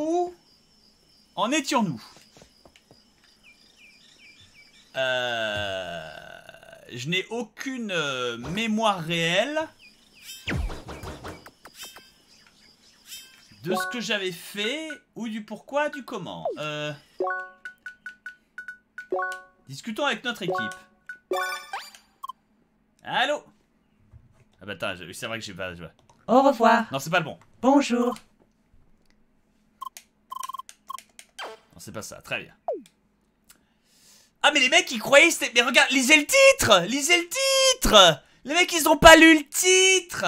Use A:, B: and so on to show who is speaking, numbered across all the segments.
A: Où en étions-nous? Euh, Je n'ai aucune euh, mémoire réelle de ce que j'avais fait ou du pourquoi, du comment. Euh, discutons avec notre équipe. Allô? Ah bah attends, c'est vrai que j'ai pas...
B: Au revoir.
A: Non, c'est pas le bon.
B: Bonjour.
A: C'est pas ça. Très bien. Ah, mais les mecs, ils croyaient. Mais regarde, lisez le titre Lisez le titre Les mecs, ils ont pas lu le titre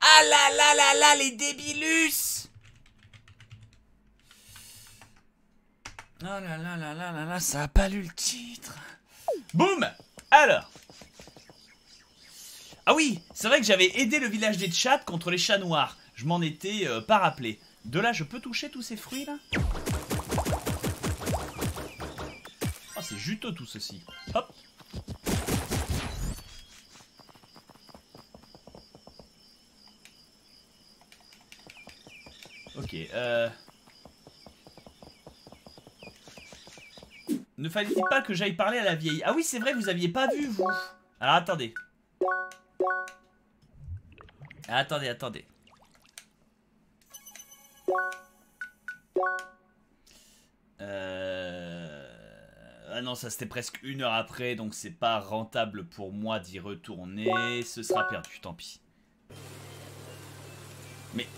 A: Ah là là là là, les débilus Oh là là là là là là, ça a pas lu le titre Boum Alors Ah oui, c'est vrai que j'avais aidé le village des chats contre les chats noirs. Je m'en étais euh, pas rappelé. De là, je peux toucher tous ces fruits là? Oh, c'est juteux tout ceci. Hop. Ok, euh... Ne fallait-il pas que j'aille parler à la vieille? Ah oui, c'est vrai, vous aviez pas vu, vous. Alors, attendez. Attendez, attendez. Euh... Ah non, ça c'était presque une heure après, donc c'est pas rentable pour moi d'y retourner. Ce sera perdu, tant pis. Mais...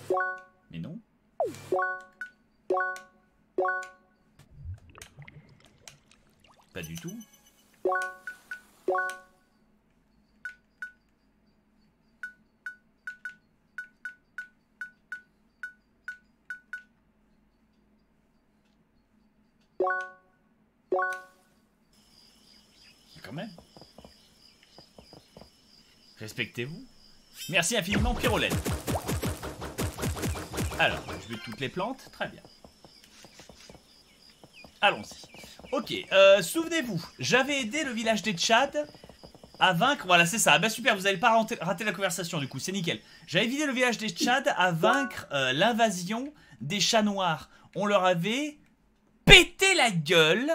A: Mais non. Pas du tout. Respectez-vous. Merci infiniment, Pyrolène. Alors, je veux toutes les plantes. Très bien. Allons-y. Ok, euh, souvenez-vous, j'avais aidé le village des Tchad à vaincre... Voilà, c'est ça. Bah super, vous n'allez pas rater, la conversation du coup, c'est nickel. J'avais aidé le village des Tchad à vaincre euh, l'invasion des chats noirs. On leur avait pété la gueule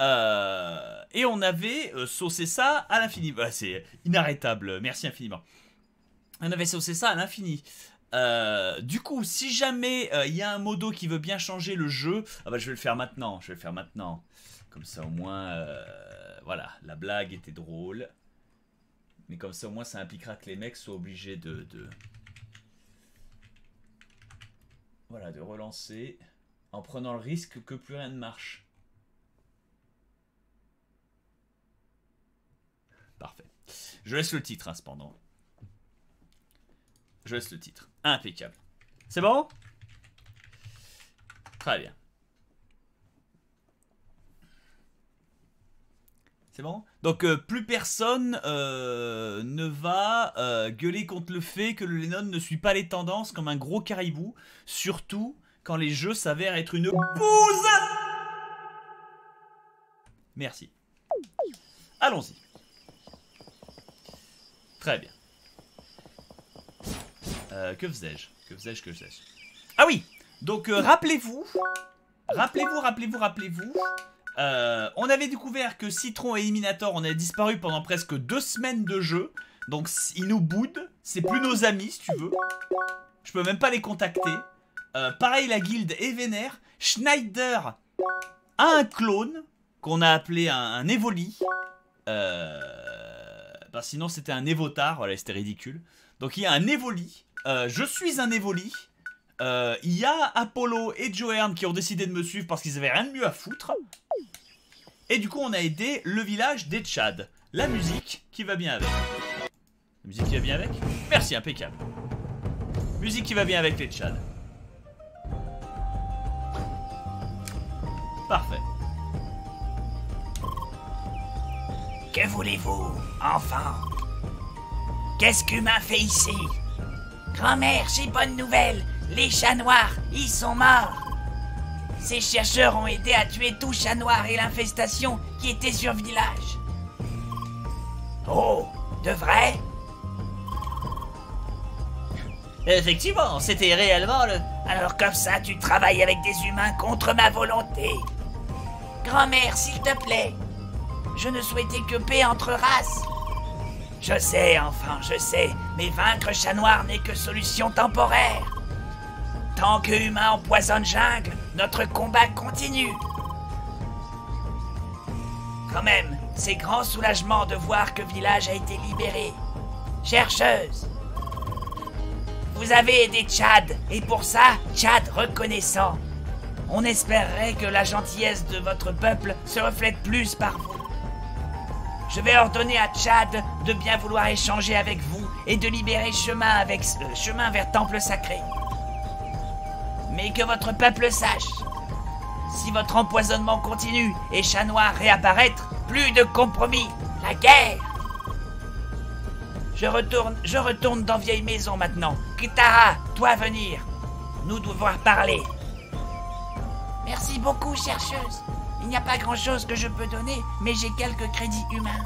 A: euh, et on avait euh, saucé ça à l'infini. C'est inarrêtable, merci infiniment. On avait saucé ça à l'infini. Euh, du coup, si jamais il y a un modo qui veut bien changer le jeu, ah bah, je vais le faire maintenant. Je vais le faire maintenant. Comme ça, au moins, voilà, la blague était drôle. Mais comme ça, au moins, ça impliquera que les mecs soient obligés de... voilà, de relancer en prenant le risque que plus rien ne marche. Parfait. Je laisse le titre, hein, cependant. Je laisse le titre. Impeccable. C'est bon? Très bien. C'est bon? Donc euh, plus personne euh, ne va euh, gueuler contre le fait que le Lennon ne suit pas les tendances comme un gros caribou. Surtout quand les jeux s'avèrent être une bouse Merci. Allons-y. Bien. Euh, que faisais-je? Que faisais-je? Que faisais-je? Ah oui Donc euh, rappelez-vous, rappelez-vous, rappelez-vous, rappelez-vous, euh, on avait découvert que Citron et Eliminator, on disparu pendant presque deux semaines de jeu. Donc ils nous boudent, c'est plus nos amis si tu veux. Je peux même pas les contacter. pareil, la guilde est vénère. Schneider a un clone qu'on a appelé un, Evoli. Sinon c'était un Evotar, voilà, c'était ridicule. Donc il y a un Evoli, euh, je suis un Evoli. Euh, il y a Apollo et Joern qui ont décidé de me suivre parce qu'ils avaient rien de mieux à foutre. Et du coup on a aidé le village des Tchad. La musique qui va bien avec. La musique qui va bien avec Merci, impeccable. Musique qui va bien avec les Tchad. Parfait.
C: Que voulez-vous, enfant? Qu'est-ce qu'humain fait ici? Grand-mère, j'ai bonne nouvelle. Les chats noirs, ils sont morts. Ces chercheurs ont aidé à tuer tout chat noir et l'infestation qui était sur le village. Oh, de vrai?
D: Effectivement, c'était réellement le... Alors comme ça, tu travailles avec des humains contre ma volonté. Grand-mère, s'il te plaît. Je ne souhaitais que paix entre races. Je sais, enfin, je sais, mais vaincre Chat Noir n'est que solution temporaire. Tant que humain empoisonne jungle, notre combat continue. Quand même, c'est grand soulagement de voir que village a été libéré. Chercheuse, vous avez aidé Chad, et pour ça, Chad reconnaissant. On espérerait que la gentillesse de votre peuple se reflète plus par vous. Je vais ordonner à Chad de bien vouloir échanger avec vous et de libérer euh, chemin vers Temple Sacré. Mais que votre peuple sache, si votre empoisonnement continue et Chat Noir réapparaître, plus de compromis, la guerre. Je retourne, je retourne dans vieille maison maintenant. Kitara, toi venir. Nous devons parler. Merci beaucoup, chercheuse. Il n'y a pas grand-chose que je peux donner, mais j'ai quelques crédits humains.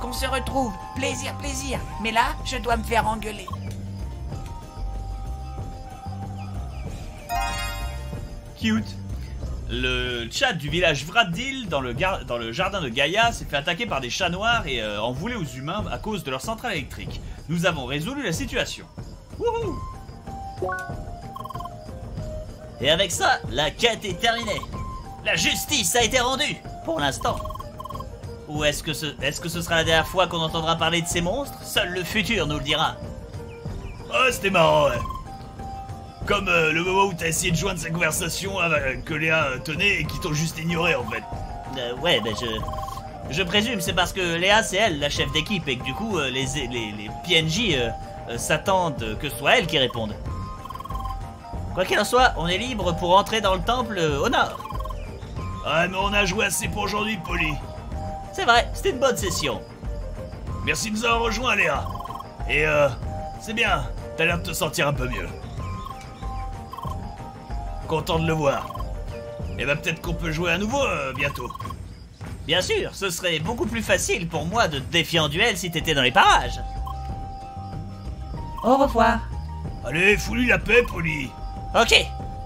D: Qu'on se retrouve, plaisir, plaisir. Mais là, je dois me faire engueuler.
E: Cute. Le chat du village Vradil dans le, dans le jardin de Gaïa s'est fait attaquer par des chats noirs et euh, en voulait aux humains à cause de leur centrale électrique. Nous avons résolu la situation. Wouhou
A: Et avec ça, la quête est terminée. La justice a été rendue, pour l'instant. Ou est-ce que, ce, est-ce que ce sera la dernière fois qu'on entendra parler de ces monstres? Seul le futur nous le dira.
F: Oh, c'était marrant, ouais. Comme euh, le moment où t'as essayé de joindre sa conversation euh, que Léa euh, tenait et qui t'ont juste ignoré en fait.
A: Euh, ouais, ben je... Je présume c'est parce que Léa c'est elle, la chef d'équipe, et que du coup les, les, les PNJ s'attendent que ce soit elle qui réponde. Quoi qu'il en soit, on est libre pour entrer dans le temple au nord.
F: Ah, mais on a joué assez pour aujourd'hui, Polly.
A: C'est vrai, c'était une bonne session.
F: Merci de nous avoir rejoints, Léa. Et euh, c'est bien, t'as l'air de te sentir un peu mieux. Content de le voir. Et bah peut-être qu'on peut jouer à nouveau euh, bientôt.
A: Bien sûr, ce serait beaucoup plus facile pour moi de te défier en duel si t'étais dans les parages.
G: Au revoir.
F: Allez, fous-lui la paix, Polly.
A: Ok,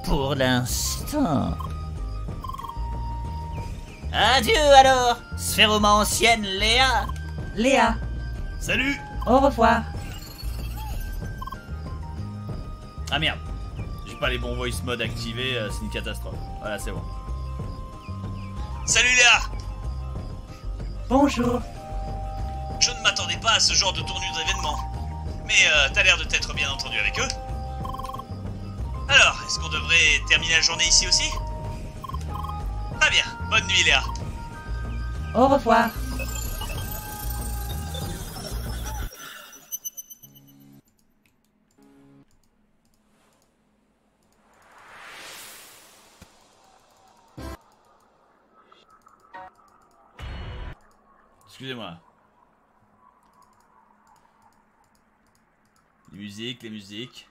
A: pour l'instant. Adieu alors, sphéromancienne Léa.
G: Léa.
F: Salut
G: Au revoir.
E: Ah merde. J'ai pas les bons voice mode activés, euh, c'est une catastrophe. Voilà, c'est bon.
F: Salut Léa
G: Bonjour.
F: Je ne m'attendais pas à ce genre de tournure d'événement. Mais euh, t'as l'air de t'être bien entendu avec eux. Alors, est-ce qu'on devrait terminer la journée ici aussi? Très bien, bonne nuit Léa.
G: Au revoir.
E: Excusez-moi. Les musiques, les musiques.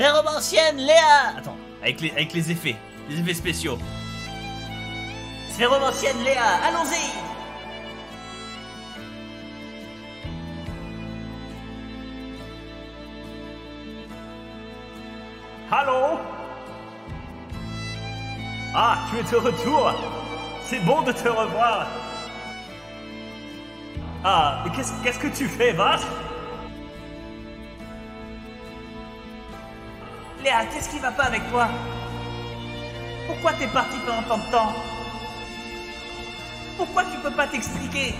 A: Sphéromancienne Léa.
E: Attends, avec les, avec les effets. Les effets spéciaux.
A: Sphéromancienne Léa, allons-y.
H: Allô? Ah, tu es de retour C'est bon de te revoir Ah, qu'est-ce que tu fais, Vas?
G: Léa, qu'est-ce qui va pas avec toi? Pourquoi t'es parti pendant tant de temps? Pourquoi tu peux pas t'expliquer?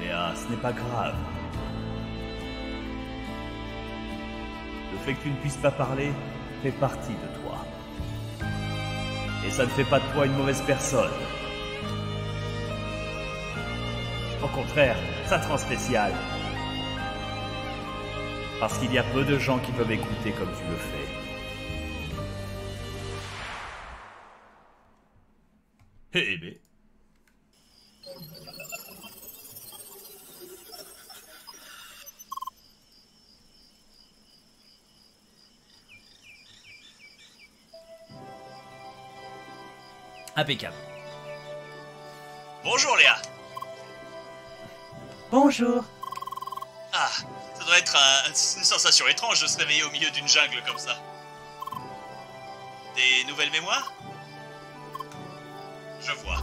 H: Léa, ce n'est pas grave. Le fait que tu ne puisses pas parler fait partie de toi. Ça ne fait pas de toi une mauvaise personne. Au contraire, ça te rend spécial. Parce qu'il y a peu de gens qui peuvent écouter comme tu le fais.
A: Impeccable.
I: Bonjour Léa.
D: Bonjour.
I: Ah, ça doit être un- une sensation étrange de se réveiller au milieu d'une jungle comme ça. Des nouvelles mémoires? Je vois.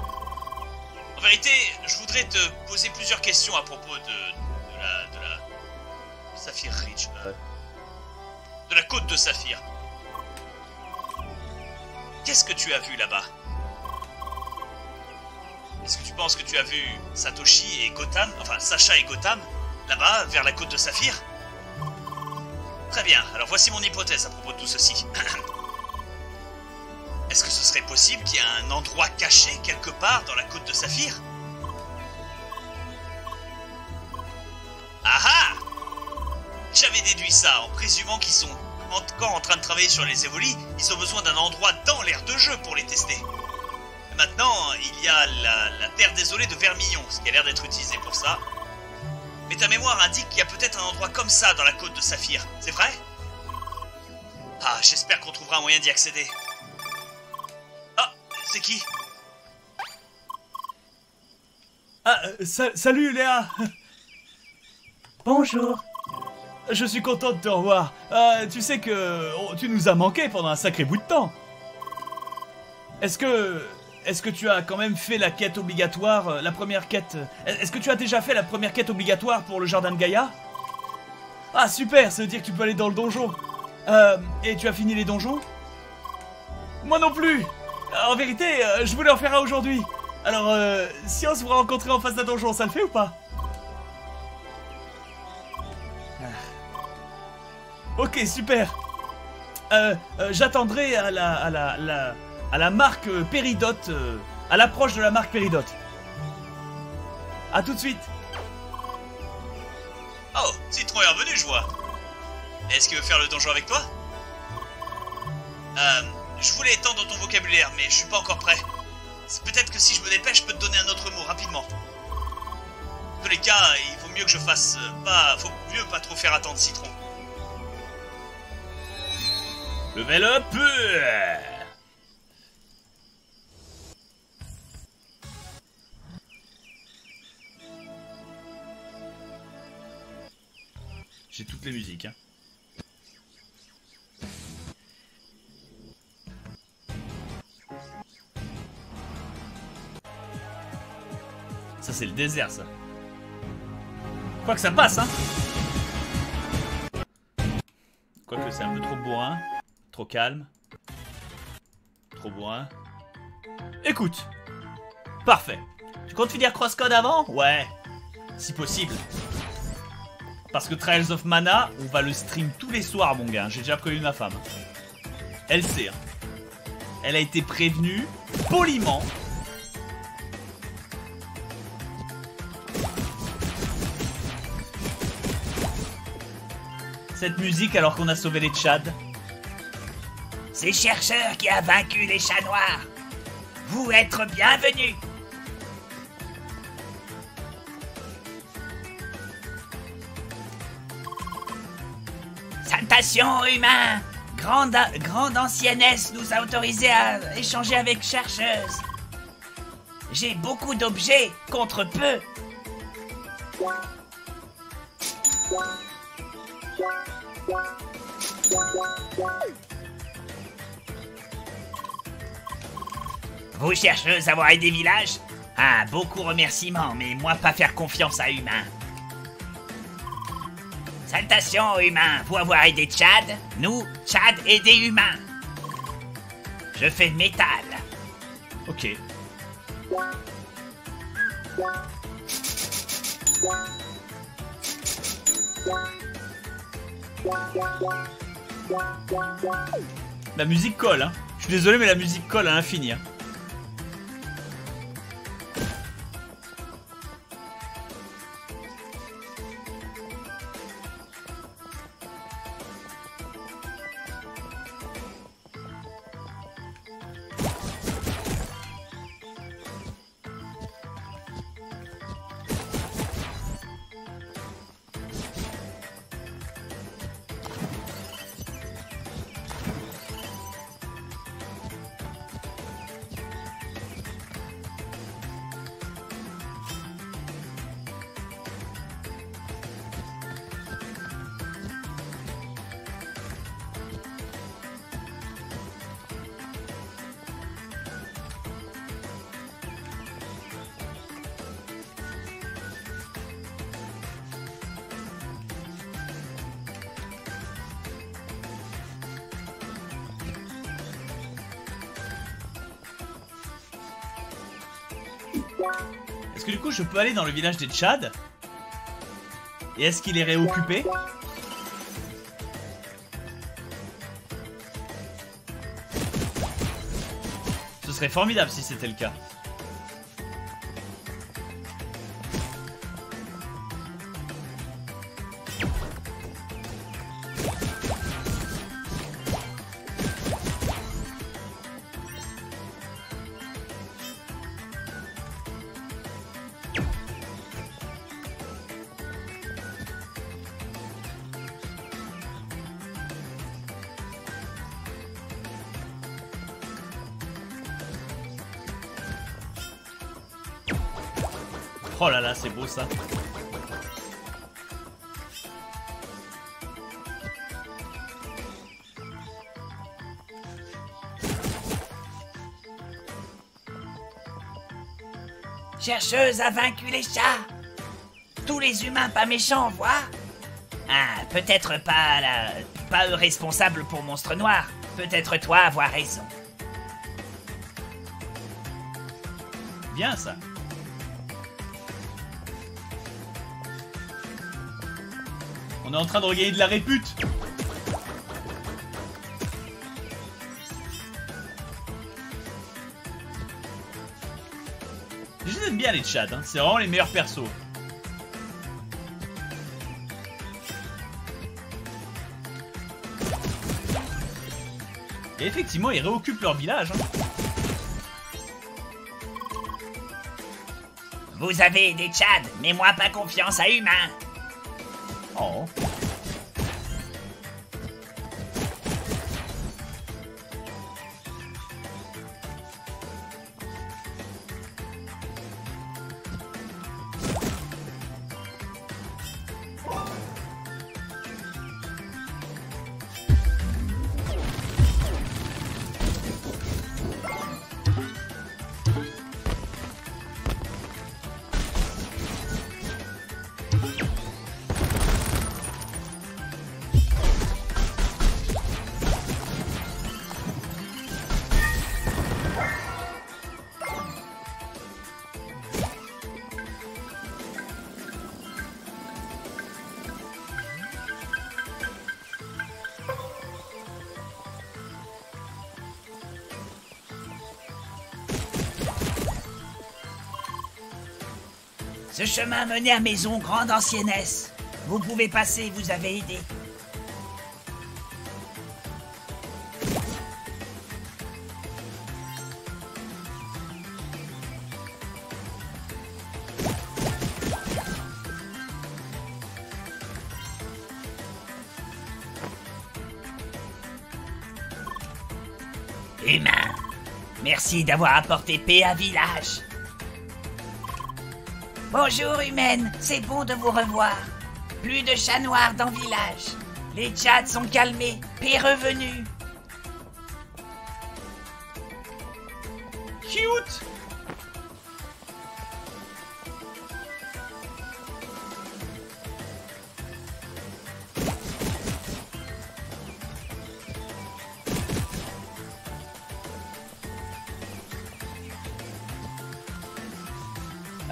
I: En vérité, je voudrais te poser plusieurs questions à propos de, de la... de la... Saphir Ridge. euh, de la côte de Saphir. Qu'est-ce que tu as vu là-bas? Est-ce que tu penses que tu as vu Satoshi et Gotham, enfin Sacha et Gotham, là-bas, vers la côte de Saphir? Très bien, alors voici mon hypothèse à propos de tout ceci. Est-ce que ce serait possible qu'il y ait un endroit caché quelque part dans la côte de Saphir? Ah ah! J'avais déduit ça en présumant qu'ils sont encore en train de travailler sur les évolis, ils ont besoin d'un endroit dans l'aire de jeu pour les tester. Maintenant, il y a la, la terre désolée de Vermillon, ce qui a l'air d'être utilisé pour ça. Mais ta mémoire indique qu'il y a peut-être un endroit comme ça dans la côte de Saphir, c'est vrai? Ah, j'espère qu'on trouvera un moyen d'y accéder. Ah, c'est qui?
A: Ah, euh, sa- salut Léa
D: Bonjour.
A: Je suis content de te revoir. Euh, tu sais que oh, tu nous as manqué pendant un sacré bout de temps. Est-ce que... Est-ce que tu as quand même fait la quête obligatoire, euh, la première quête... euh, Est-ce que tu as déjà fait la première quête obligatoire pour le jardin de Gaïa? Ah super, ça veut dire que tu peux aller dans le donjon. Euh, et tu as fini les donjons? Moi non plus En vérité, je voulais en faire un aujourd'hui. Alors, euh, si on se voit rencontrer en face d'un donjon, ça le fait ou pas? Ok, super. Euh, euh, J'attendrai à la, à la, la- à la marque euh, Péridote, euh, à l'approche de la marque Péridote. A tout de suite.
I: Oh, Citron est revenu, je vois. Est-ce qu'il veut faire le donjon avec toi? Euh, je voulais étendre ton vocabulaire, mais je suis pas encore prêt. Peut-être que si je me dépêche, je peux te donner un autre mot rapidement. Dans tous les cas, il vaut mieux que je fasse euh, pas... Faut mieux pas trop faire attendre Citron.
A: Level up. J'ai toutes les musiques. Hein. Ça c'est le désert ça. Quoi que ça passe hein. Quoique c'est un peu trop bourrin. Trop calme. Trop bourrin. Écoute. Parfait. Tu comptes finir Crosscode avant? Ouais. Si possible. Parce que Trials of Mana, on va le stream tous les soirs, mon gars. J'ai déjà prévenu ma femme. Elle sait. hein. Elle a été prévenue poliment. Cette musique alors qu'on a sauvé les Tchad.
C: C'est chercheur qui a vaincu les chats noirs. Vous êtes bienvenus. Salutations humains. Grande, grande anciennesse nous a autorisé à échanger avec chercheuse. J'ai beaucoup d'objets contre peu. Vous chercheuse avoir aidé village? Ah, beaucoup remerciements, mais moi pas faire confiance à humain. Salutations humains, vous avoir aidé Chad Nous, Chad aider humain. Je fais métal.
A: Ok. La musique colle, hein. Je suis désolé, mais la musique colle à l'infini. hein. Est-ce que du coup je peux aller dans le village des Tchad Et est-ce qu'il est réoccupé Ce serait formidable si c'était le cas. Là, c'est beau ça.
C: Chercheuse a vaincu les chats. Tous les humains pas méchants, vois Ah, peut-être pas la... pas eux responsables pour Monstre Noir. Peut-être toi avoir raison.
A: Bien ça. On est en train de regagner de la répute. Je les aime bien les chats, hein. c'est vraiment les meilleurs persos. Et effectivement, ils réoccupent leur village. hein.
C: Vous avez des tchads, mais moi pas confiance à humains. Ce chemin menait à Maison Grande Anciennesse. Vous pouvez passer, vous avez aidé. Humain, merci d'avoir apporté paix à village. Bonjour humaine, c'est bon de vous revoir. Plus de chats noirs dans village. Les chats sont calmés, paix revenue.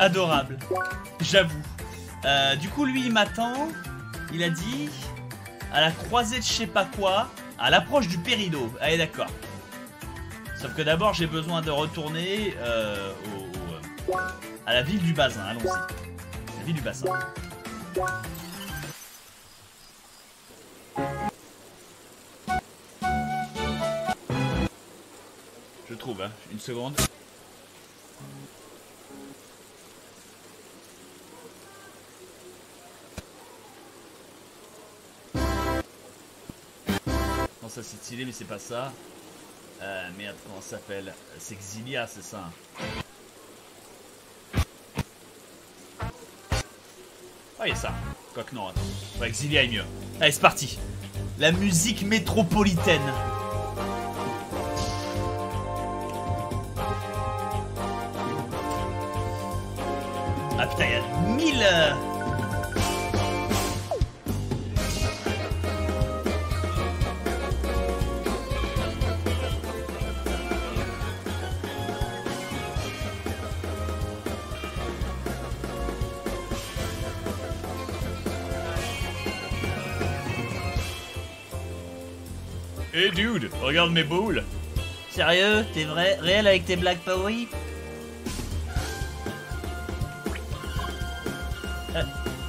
A: Adorable, j'avoue. Euh, du coup, lui, il m'attend. Il a dit à la croisée de je sais pas quoi, à l'approche du Pérido. Allez, d'accord. Sauf que d'abord, j'ai besoin de retourner euh, au- à la ville du bassin. Allons-y. La ville du bassin. Je trouve, hein. Une seconde. Non, ça c'est stylé, mais c'est pas ça. Euh, merde, comment ça s'appelle? C'est Exilia, c'est ça. Ah, il y a ça. Quoique non, attends. Ouais, Exilia est mieux. Allez, c'est parti. La musique métropolitaine. Regarde mes boules.
B: Sérieux? T'es vrai réel avec tes blagues Paori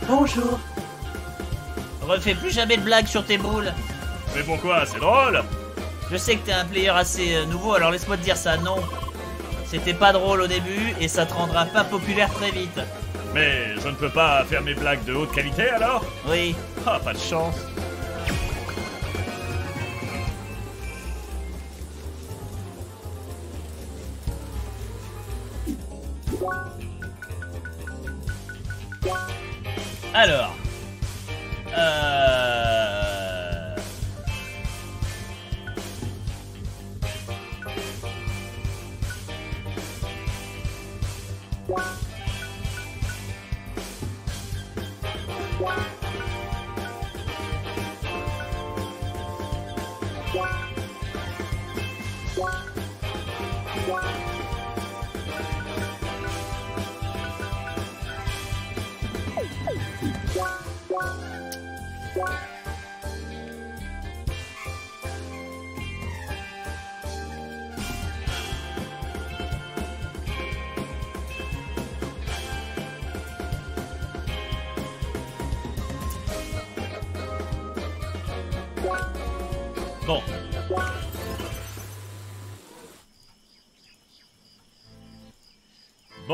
D: Bonjour.
B: Refais plus jamais de blagues sur tes boules.
A: Mais pourquoi? C'est drôle
B: Je sais que t'es un player assez euh, nouveau, alors laisse-moi te dire ça, non. C'était pas drôle au début et ça te rendra pas populaire très vite.
A: Mais je ne peux pas faire mes blagues de haute qualité alors?
B: Oui.
A: Ah, pas de chance.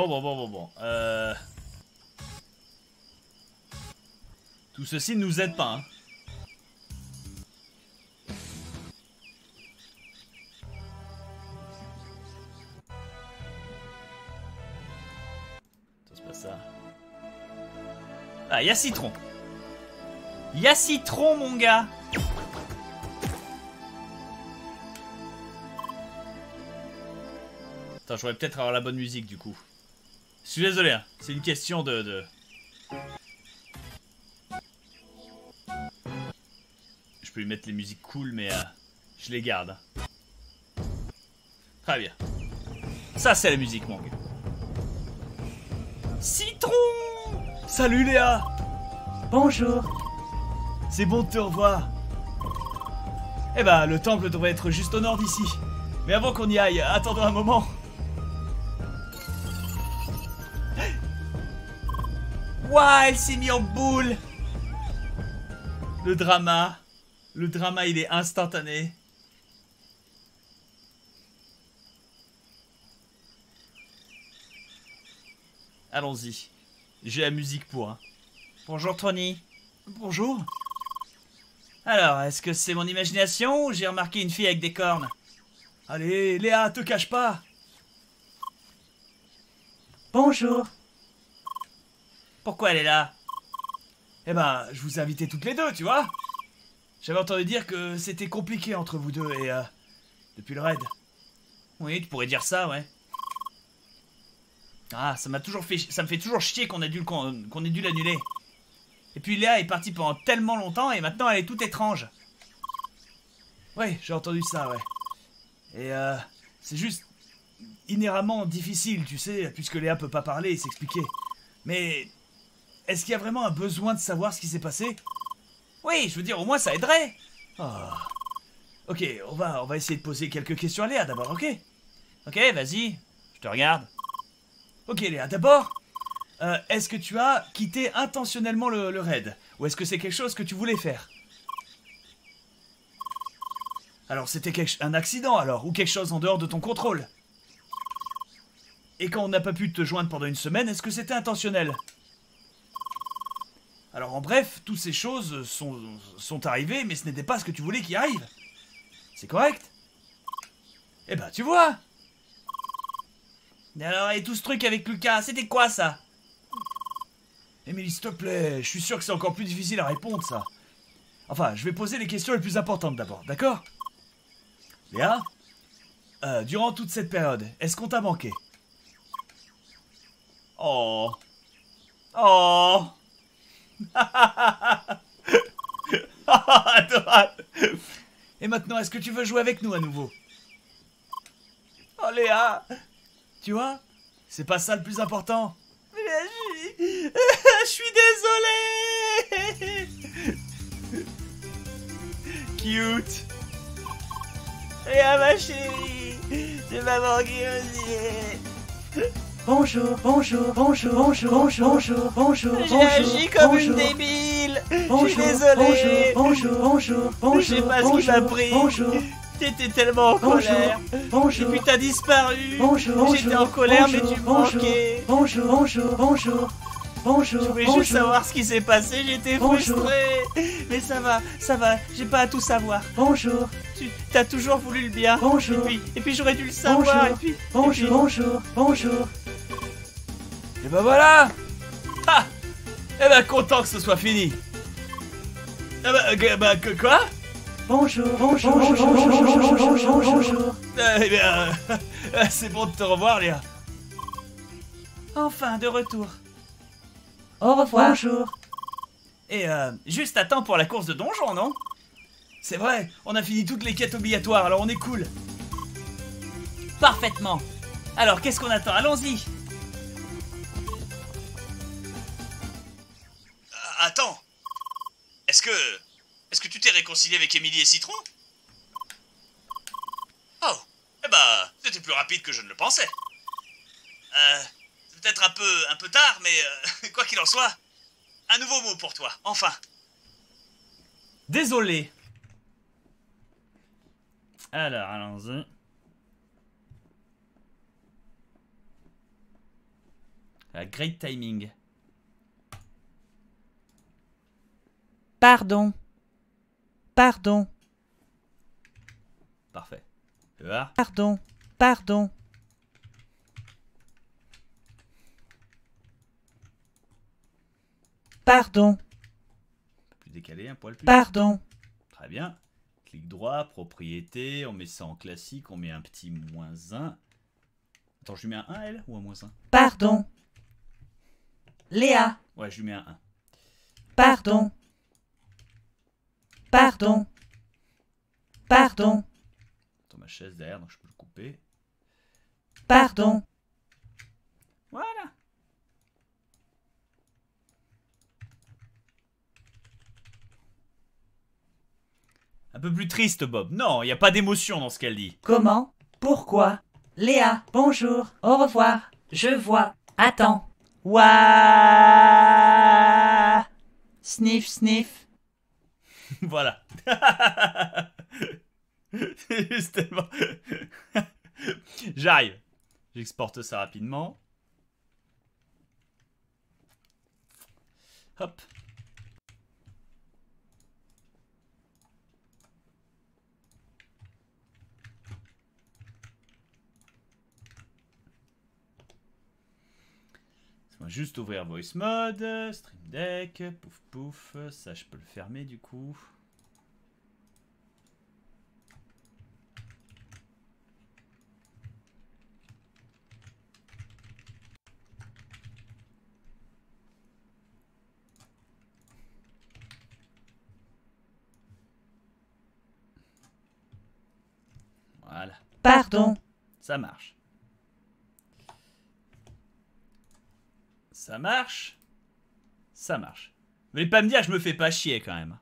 A: Bon, bon, bon, bon. Euh... Tout ceci ne nous aide pas, hein. C'est pas ça. Ah, y'a Citron. Y'a Citron, mon gars Attends, j'aurais peut-être avoir la bonne musique du coup. Je suis désolé, hein. c'est une question de, de... Je peux lui mettre les musiques cool, mais euh, je les garde. hein. Très bien. Ça, c'est la musique, mon gars. Citron Salut Léa
D: Bonjour.
A: C'est bon de te revoir. Eh ben, le temple devrait être juste au nord d'ici. Mais avant qu'on y aille, attendons un moment. Ouah, elle s'est mise en boule Le drama. Le drama, il est instantané. Allons-y. J'ai la musique pour. hein.
B: Bonjour Tony.
A: Bonjour.
B: Alors, est-ce que c'est mon imagination ou j'ai remarqué une fille avec des cornes?
A: Allez, Léa, te cache pas.
D: Bonjour.
B: Pourquoi elle est là?
A: Eh ben, je vous ai invité toutes les deux, tu vois. J'avais entendu dire que c'était compliqué entre vous deux et euh, depuis le raid.
B: Oui, tu pourrais dire ça, ouais. Ah, ça m'a toujours fait, ça me fait toujours chier qu'on ait dû ait dû l'annuler. Et puis Léa est partie pendant tellement longtemps et maintenant elle est toute étrange.
A: Ouais, j'ai entendu ça, ouais. Et euh, c'est juste inhéremment difficile, tu sais, puisque Léa peut pas parler et s'expliquer. Mais est-ce qu'il y a vraiment un besoin de savoir ce qui s'est passé?
B: Oui, je veux dire, au moins ça aiderait.
A: Ah. Ok, on va, on va essayer de poser quelques questions à Léa d'abord, ok?
B: Ok, vas-y, je te regarde.
A: Ok Léa, d'abord, euh, est-ce que tu as quitté intentionnellement le, le raid? Ou est-ce que c'est quelque chose que tu voulais faire? Alors c'était un accident alors, ou quelque chose en dehors de ton contrôle? Et quand on n'a pas pu te joindre pendant une semaine, est-ce que c'était intentionnel? Alors en bref, toutes ces choses sont, sont arrivées, mais ce n'était pas ce que tu voulais qui arrive. C'est correct? Eh ben tu vois
B: alors, et tout ce truc avec Lucas, c'était quoi ça?
A: Émilie, s'il te plaît, je suis sûr que c'est encore plus difficile à répondre, ça. Enfin, je vais poser les questions les plus importantes d'abord, d'accord? Léa? Euh, Durant toute cette période, est-ce qu'on t'a manqué?
B: Oh. Oh.
A: Adorable Et maintenant, est-ce que tu veux jouer avec nous à nouveau? Oh Léa! Tu vois? C'est pas ça le plus important.
B: Je suis désolé.
A: Cute.
B: Léa, ma chérie m'as manqué aussi
D: Bonjour, bonjour, bonjour, bonjour, bonjour, bonjour, bonjour,
B: J'ai agi comme une débile Je suis désolé
D: Bonjour, bonjour, bonjour,
B: Je sais pas ce qui m'a pris.
D: Bonjour,
B: T'étais tellement en
D: bonjour,
B: colère Et
D: bonjour,
B: puis t'as disparu
D: bonjour,
B: J'étais en colère mais
D: bonjour,
B: tu
D: bonjour,
B: manquais
D: Bonjour, bonjour, bonjour, bonjour,
B: Je voulais
D: bonjour,
B: juste savoir ce qui s'est passé, j'étais
D: Bonjour.
B: frustré Mais ça va, ça va, j'ai pas à tout savoir
D: bonjour,
B: Tu t'as toujours voulu le bien
D: Bonjour.
B: Et puis, et puis j'aurais dû le savoir
D: Bonjour.
B: Et puis, et
D: bonjour, bonjour, bonjour.
A: Et ben voilà Ah Eh ben content que ce soit fini Eh ben, euh, bah, que- quoi?
D: Bonjour, bonjour, bonjour, bonjour, bonjour, bonjour, bonjour.
A: Eh bien, euh, c'est bon de te revoir, Léa.
B: Enfin, de retour
D: Au revoir. Bonjour.
A: Et euh, juste à temps pour la course de donjon, non? C'est vrai, on a fini toutes les quêtes obligatoires, alors on est cool.
B: Parfaitement Alors, qu'est-ce qu'on attend? Allons-y
I: Attends. Est-ce que. Est-ce que tu t'es réconcilié avec Émilie et Citron? Oh. Eh bah, c'était plus rapide que je ne le pensais. Euh. C'est peut-être un peu. un peu tard, mais euh, quoi qu'il en soit. Un nouveau mot pour toi, enfin.
A: Désolé. Alors, allons-y. Great timing.
D: Pardon. Pardon,
A: Parfait. Tu vois
D: pardon, pardon. Pardon,
A: Plus décalé, un poil plus.
D: pardon,
A: Très bien. Clic droit, propriété, on met ça en classique, on met un petit moins 1. Attends, je lui mets un 1 elle ou un moins 1
D: pardon. Léa,
A: Ouais, je lui mets un 1.
D: pardon. Pardon. Pardon,
A: Attends, ma chaise derrière, donc je peux le couper.
D: pardon.
A: Voilà. Un peu plus triste, Bob. Non, il n'y a pas d'émotion dans ce qu'elle dit.
D: Comment? Pourquoi? Léa, bonjour, au revoir. Je vois. Attends. Ouah Sniff, sniff.
A: voilà. C'est. J'arrive. J'exporte ça rapidement. Hop. Juste ouvrir Voice Mode, Stream Deck, pouf pouf, ça je peux le fermer du coup. Voilà,
D: Pardon.
A: ça marche. Ça marche. Ça marche. Vous pas me dire que je me fais pas chier quand même.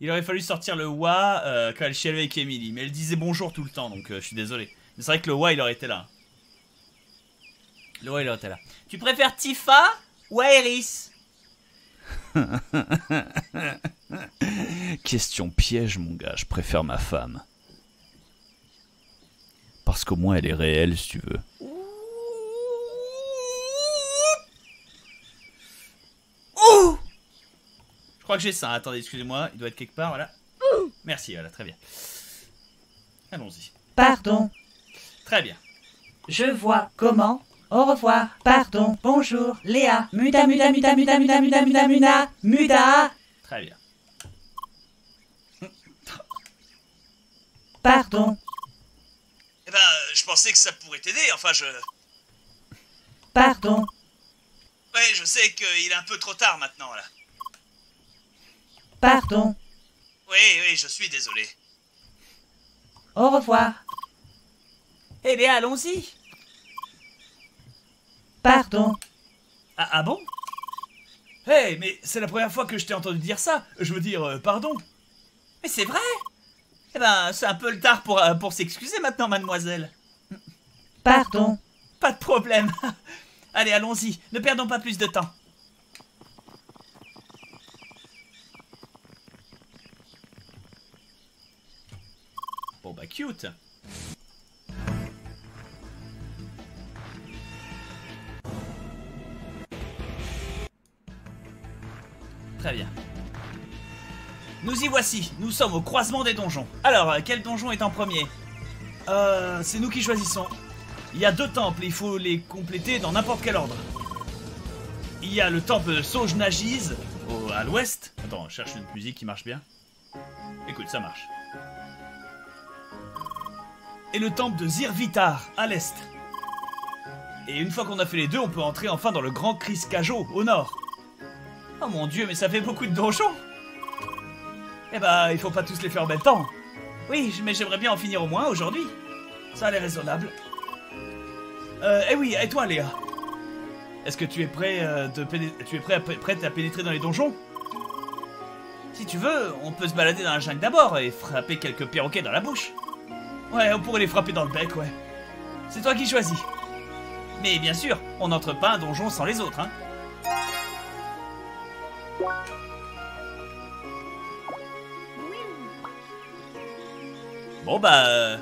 A: Il aurait fallu sortir le wa euh, quand elle chialait avec Emily, mais elle disait bonjour tout le temps, donc euh, je suis désolé. Mais c'est vrai que le wa il aurait été là. Le wa il aurait été là.
B: Tu préfères Tifa ou Aeris?
J: Question piège, mon gars, je préfère ma femme. Parce qu'au moins elle est réelle, si tu veux.
A: Je crois que j'ai ça. Attendez, excusez-moi, il doit être quelque part, voilà. Merci, voilà, très bien. Allons-y.
D: Pardon.
A: Très bien.
D: Je vois. Comment Au revoir. Pardon. Bonjour. Léa. Muda, muda, muda, muda, muda, muda, muda, muda. Muda.
A: Très bien.
D: Pardon.
I: Eh ben, euh, je pensais que ça pourrait t'aider, enfin je...
D: Pardon.
I: Ouais, je sais qu'il est un peu trop tard maintenant, là.
D: Pardon.
I: Oui, oui, je suis désolé.
D: Au revoir.
B: Eh bien, allons-y
D: Pardon.
A: Ah, ah bon? Hey, mais c'est la première fois que je t'ai entendu dire ça. Je veux dire, euh, pardon.
B: Mais c'est vrai
A: Eh ben, c'est un peu le tard pour, euh, pour s'excuser maintenant, mademoiselle.
D: Pardon.
A: Pas de problème. Allez, allons-y. Ne perdons pas plus de temps. Bon bah cute. Très bien. Nous y voici, nous sommes au croisement des donjons. Alors, quel donjon est en premier? Euh, c'est nous qui choisissons. Il y a deux temples, il faut les compléter dans n'importe quel ordre. Il y a le temple de Sojnagiz, au, à l'ouest. Attends, cherche une musique qui marche bien. Écoute, ça marche. Et le temple de Zirvitar, à l'est. Et une fois qu'on a fait les deux, on peut entrer enfin dans le grand Kriskajo, au nord. Oh mon dieu, mais ça fait beaucoup de donjons Eh bah, il faut pas tous les faire en même temps. Oui, mais j'aimerais bien en finir au moins aujourd'hui. Ça a l'air raisonnable. Euh, eh oui, et toi, Léa? Est-ce que tu es prêt euh, à, prête à pénétrer dans les donjons? Si tu veux, on peut se balader dans la jungle d'abord et frapper quelques perroquets dans la bouche. Ouais, on pourrait les frapper dans le bec, ouais. C'est toi qui choisis. Mais bien sûr, on n'entre pas un donjon sans les autres, hein. Bon bah... euh,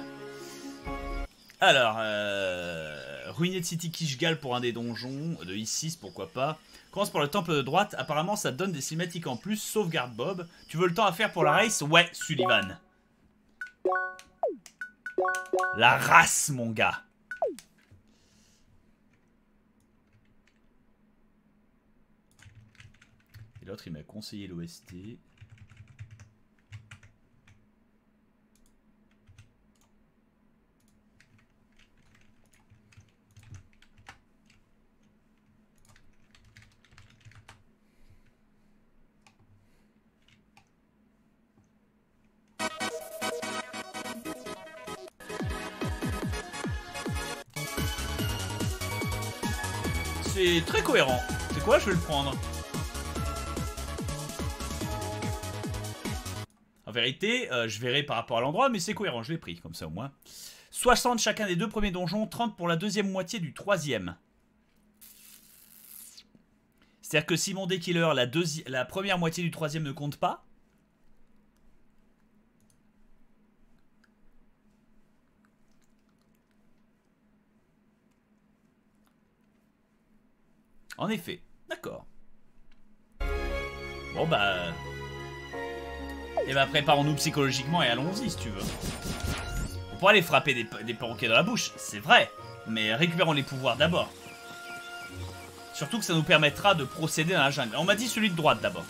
A: Alors, euh... Ruined City Kishgal pour un des donjons, de I6 pourquoi pas. Commence par le temple de droite, apparemment ça donne des cinématiques en plus, sauvegarde Bob. Tu veux le temps à faire pour la race? Ouais, Sullivan. La race, mon gars. Et l'autre, il m'a conseillé l'OST. C'est très cohérent. C'est quoi Je vais le prendre. En vérité, euh, je verrai par rapport à l'endroit, mais c'est cohérent, je l'ai pris, comme ça au moins. 60 chacun des deux premiers donjons, 30 pour la deuxième moitié du troisième. C'est-à-dire que si mon deuxi- la première moitié du troisième ne compte pas, En effet, d'accord. Bon bah... Et bah préparons-nous psychologiquement et allons-y si tu veux. On pourra les frapper des, des perroquets dans la bouche, c'est vrai. Mais récupérons les pouvoirs d'abord. Surtout que ça nous permettra de procéder dans la jungle. On m'a dit celui de droite d'abord.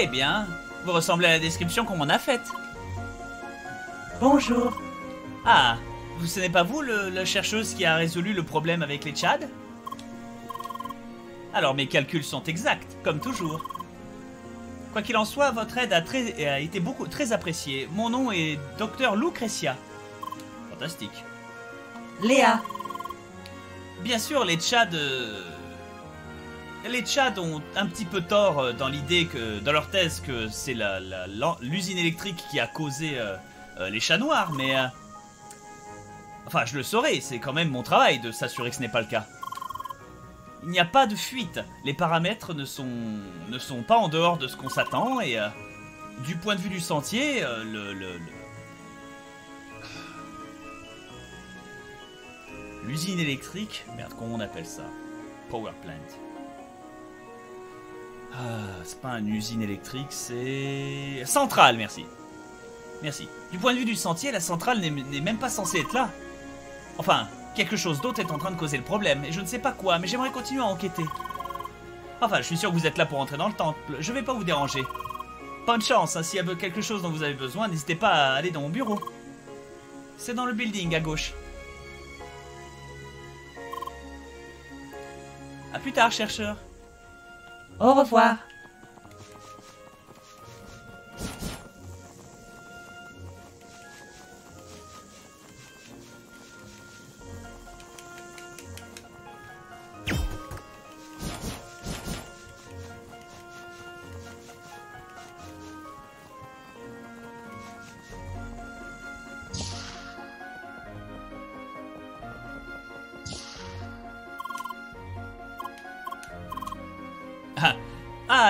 A: Eh bien, vous ressemblez à la description qu'on m'en a faite.
D: Bonjour.
A: Ah, vous- ce n'est pas vous le, la chercheuse qui a résolu le problème avec les Tchads Alors mes calculs sont exacts, comme toujours. Quoi qu'il en soit, votre aide a, très- a été beaucoup très appréciée. Mon nom est Docteur Lucretia. Fantastique.
D: Léa.
A: Bien sûr, les Tchads. euh, Les Tchads ont un petit peu tort euh, dans l'idée que, dans leur thèse, que c'est l'usine électrique qui a causé euh, euh, les chats noirs, mais. Enfin, je le saurais, c'est quand même mon travail de s'assurer que ce n'est pas le cas. Il n'y a pas de fuite. Les paramètres ne sont, pas en dehors de ce qu'on s'attend et. du point de vue du sentier, le- le, L'usine électrique Merde, comment on appelle ça? Power plant. Ah, c'est pas une usine électrique, c'est... Centrale, merci. Merci. Du point de vue du sentier, la centrale n'est même pas censée être là. Enfin, quelque chose d'autre est en train de causer le problème, et je ne sais pas quoi, mais j'aimerais continuer à enquêter. Enfin, je suis sûr que vous êtes là pour entrer dans le temple, je vais pas vous déranger. Bonne chance, hein, s'il y a quelque chose dont vous avez besoin, n'hésitez pas à aller dans mon bureau. C'est dans le building, à gauche. À plus tard, chercheur.
D: Au revoir.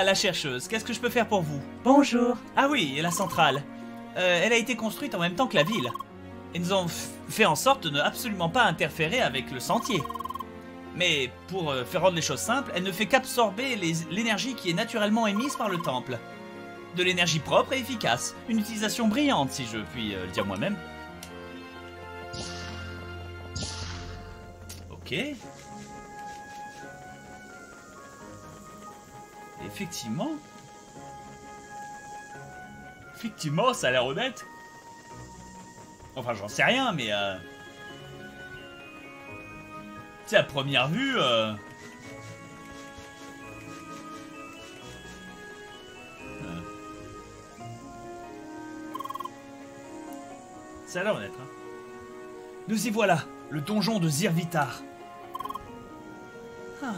A: La chercheuse, qu'est-ce que je peux faire pour vous?
D: Bonjour.
A: Ah oui, et la centrale. Euh, elle a été construite en même temps que la ville. Et nous avons f- fait en sorte de ne absolument pas interférer avec le sentier. Mais pour euh, faire rendre les choses simples, elle ne fait qu'absorber l'énergie qui est naturellement émise par le temple. De l'énergie propre et efficace. Une utilisation brillante, si je puis euh, le dire moi-même. Ok. Effectivement. Effectivement, ça a l'air honnête. Enfin, j'en sais rien, mais... Euh... Tu sais, à première vue... Euh... euh, Ça a l'air honnête, hein. Nous y voilà, le donjon de Zirvitar. Ah,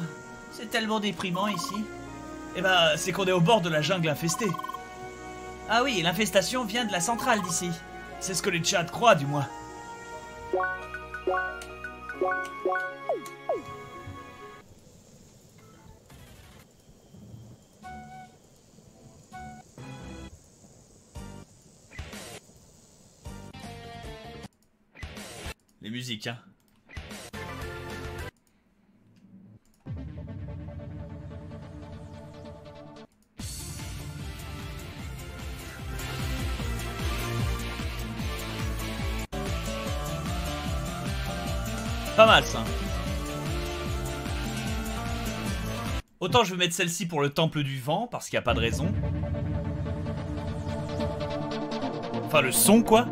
A: c'est tellement déprimant ici. Eh ben, c'est qu'on est au bord de la jungle infestée. Ah oui, l'infestation vient de la centrale d'ici. C'est ce que les chats croient, du moins. Les musiques, hein. Autant je vais mettre celle-ci pour le temple du vent, parce qu'il n'y a pas de raison. Enfin le son quoi.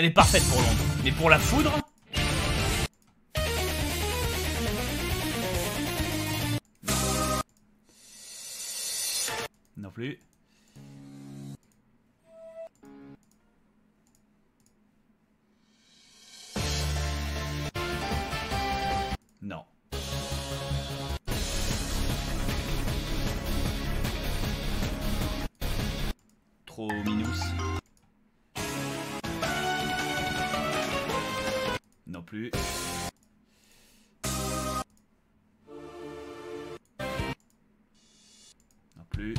A: Elle est parfaite pour l'ombre. Mais pour la foudre Non plus. Non. Trop minus. Plus. Non plus.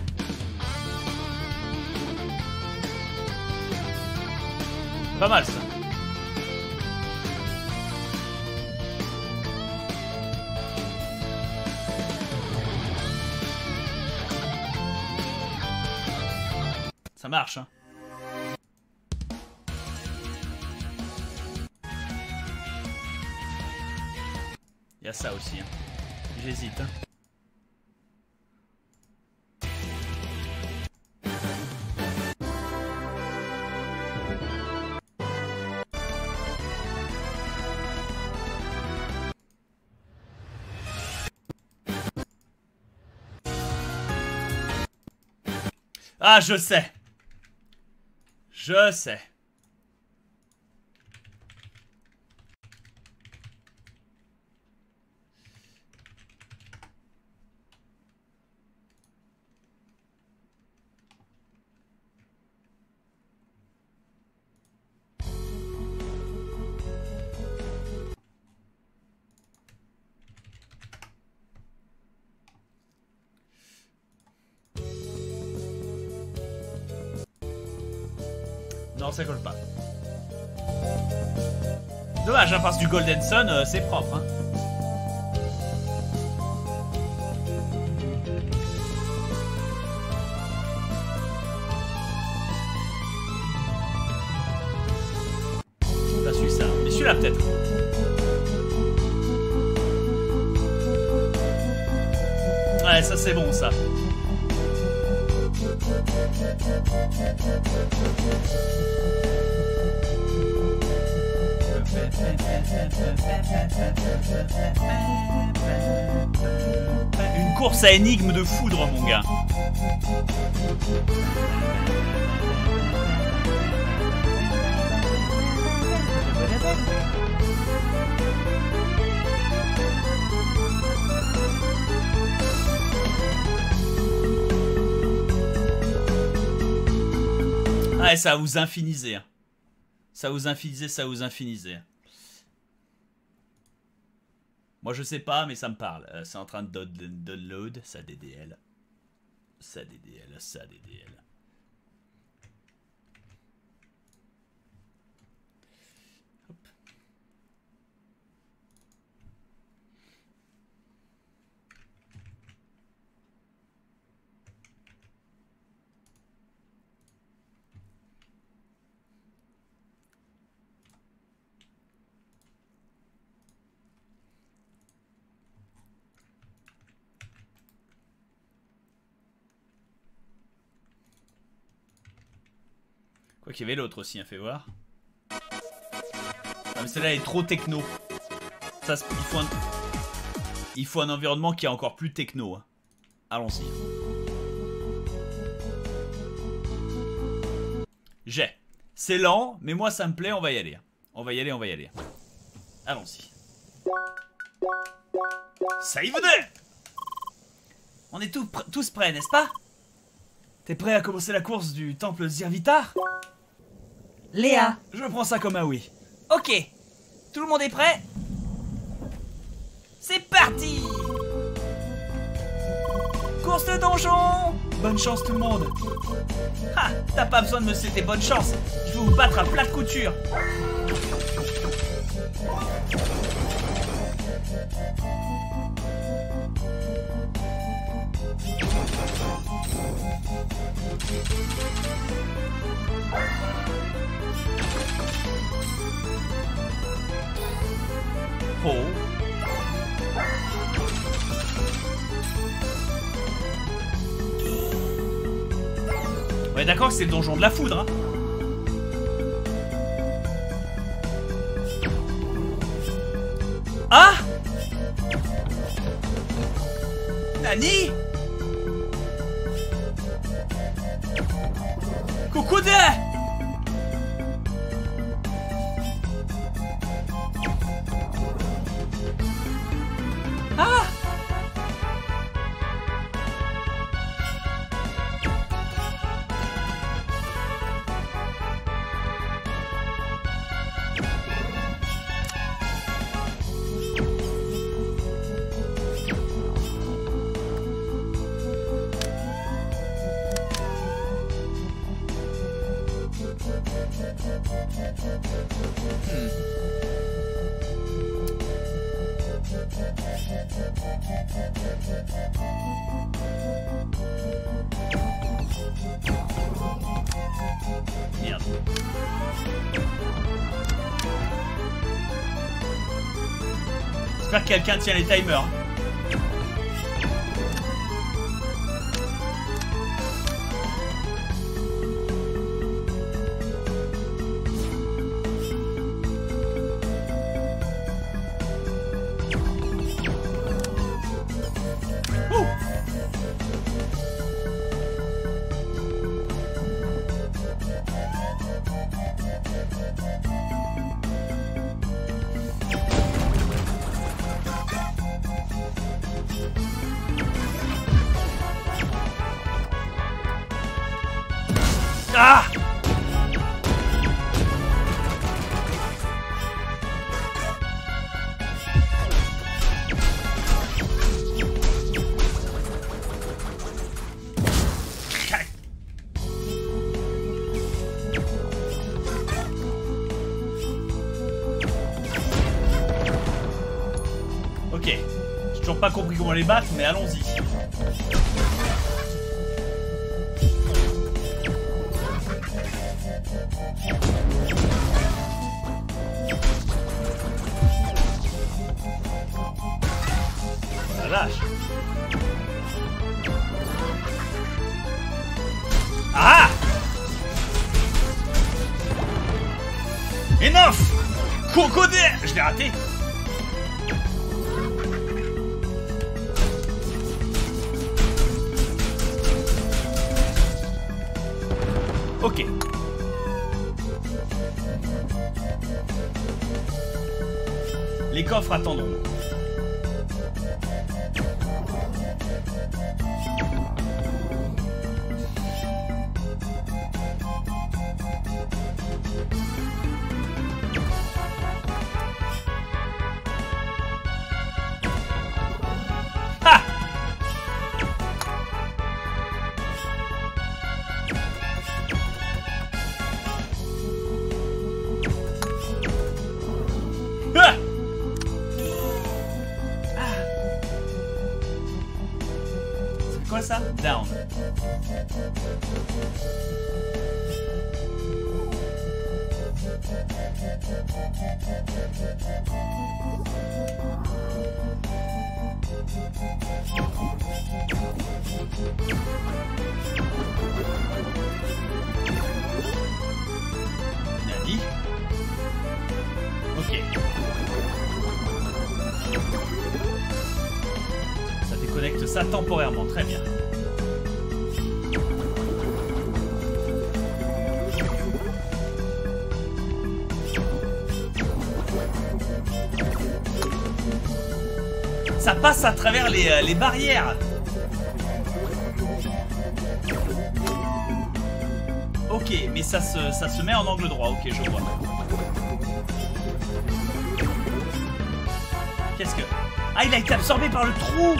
A: Pas mal ça. Ça marche, hein. Ça aussi. Hein. J'hésite. Hein. Ah, je sais. Je sais. Non, ça colle pas. Dommage, hein, parce du Golden Sun, euh, c'est propre. Hein. Pas celui ça, mais celui-là peut-être. Ouais, ça c'est bon ça. À énigme de foudre, mon gars. Ah, et ça vous infiniser. Hein. Ça vous infiniser, ça vous infiniser. Moi, je sais pas, mais ça me parle. Euh, c'est en train de do- de- de load. Ça DDL. Ça DDL, ça DDL. Quoi qu'il y avait l'autre aussi, hein, fais voir. Ah, mais celle-là est trop techno. Ça, il, faut un... il environnement qui est encore plus techno. hein. Allons-y. J'ai. C'est lent, mais moi ça me plaît, on va y aller. On va y aller, on va y aller. Allons-y. Save day On est tous prêts, n'est-ce pas? T'es prêt à commencer la course du temple Zirvitar?
D: Léa,
A: Je prends ça comme un oui.
C: Ok. Tout le monde est prêt? C'est parti!
A: Course de donjon! Bonne chance tout le monde. Ha T'as pas besoin de me souhaiter bonne chance. Je vais vous battre à plat de couture Oh. Ouais d'accord c'est le donjon de la foudre hein. Ah! Nani quelqu'un tient les timers. Temporairement, très bien. Ça passe à travers les, euh, les barrières. Ok, mais ça se, ça se met en angle droit, ok, je vois. Qu'est-ce que... Ah, il a été absorbé par le trou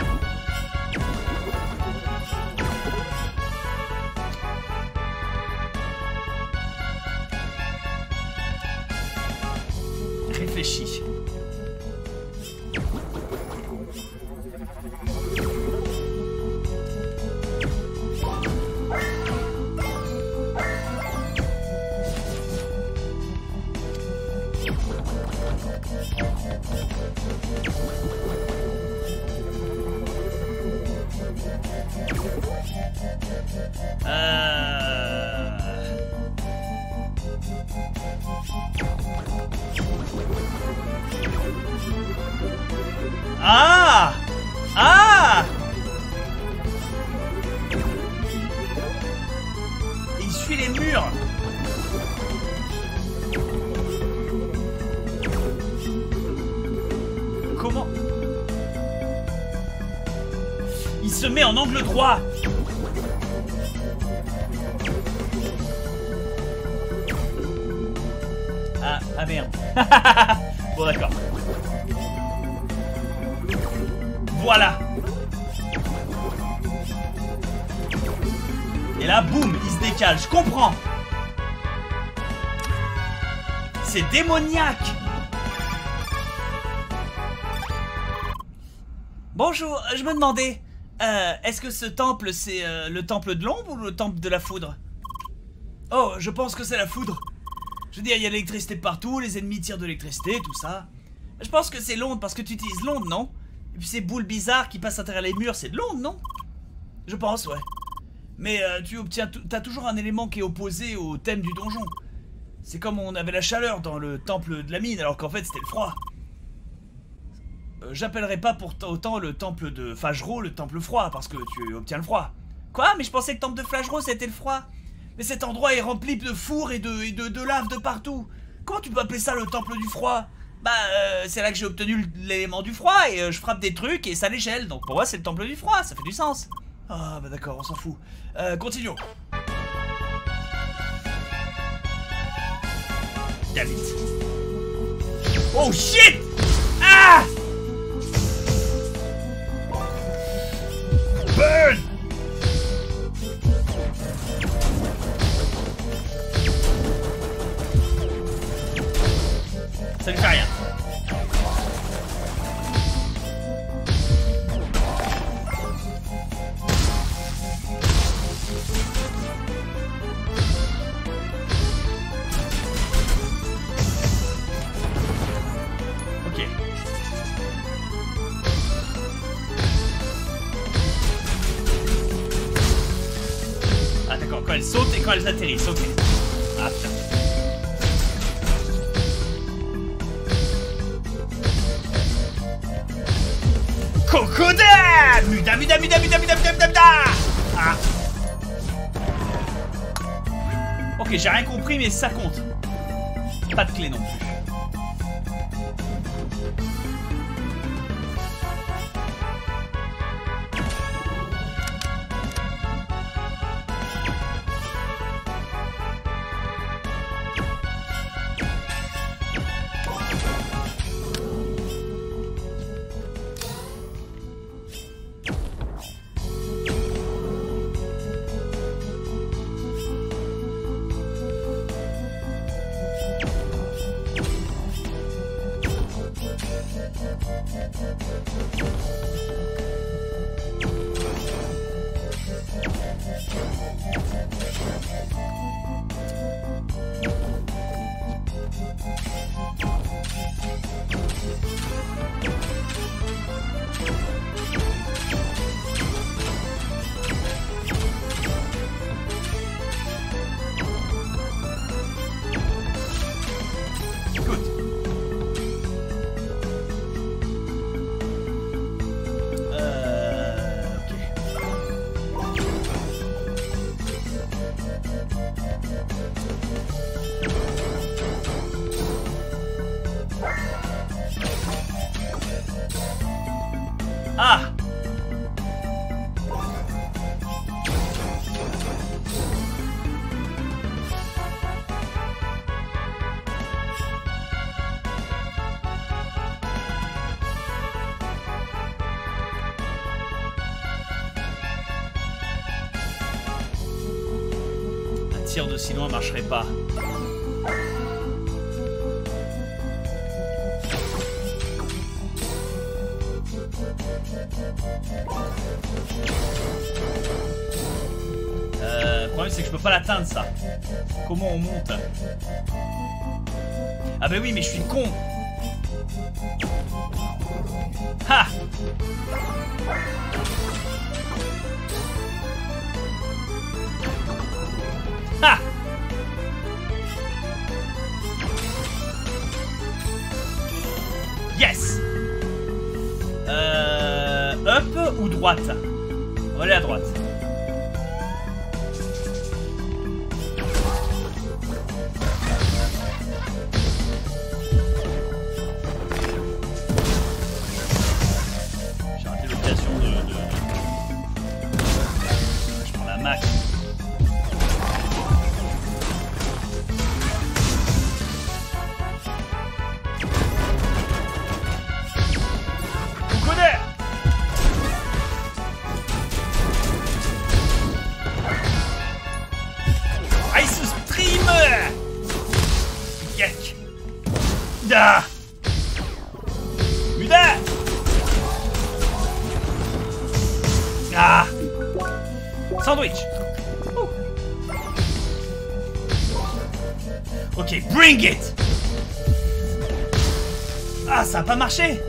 A: démoniaque. Bonjour, je me demandais, euh, est-ce que ce temple, c'est euh, le temple de l'ombre ou le temple de la foudre? Oh, je pense que c'est la foudre. Je veux dire, il y a l'électricité partout, les ennemis tirent de l'électricité, tout ça. Je pense que c'est l'onde parce que tu utilises l'onde, non? Et puis ces boules bizarres qui passent à travers les murs, c'est de l'onde, non? Je pense, ouais. Mais euh, tu obtiens, t'as toujours un élément qui est opposé au thème du donjon. C'est comme on avait la chaleur dans le temple de la mine, alors qu'en fait c'était le froid. Euh, J'appellerais pas pour autant le temple de Fajro le temple froid, parce que tu obtiens le froid. Quoi? Mais je pensais que le temple de Fajro c'était le froid. Mais cet endroit est rempli de fours et de, de, lave de partout. Comment tu peux appeler ça le temple du froid? Bah, euh, c'est là que j'ai obtenu l'élément du froid et euh, je frappe des trucs et ça gèle. Donc pour moi, c'est le temple du froid, ça fait du sens. Ah, bah d'accord, on s'en fout. Euh, continuons. David. Oh shit Ah Burn atterrissent, ok. Ah Ah Ok, j'ai rien compris, mais ça compte. Pas de clé non plus. sinon elle marcherait pas. Euh, le problème c'est que je peux pas l'atteindre ça. Comment on monte? Ah bah oui mais je suis sandwich. Ok, bring it Ah, ça a pas marché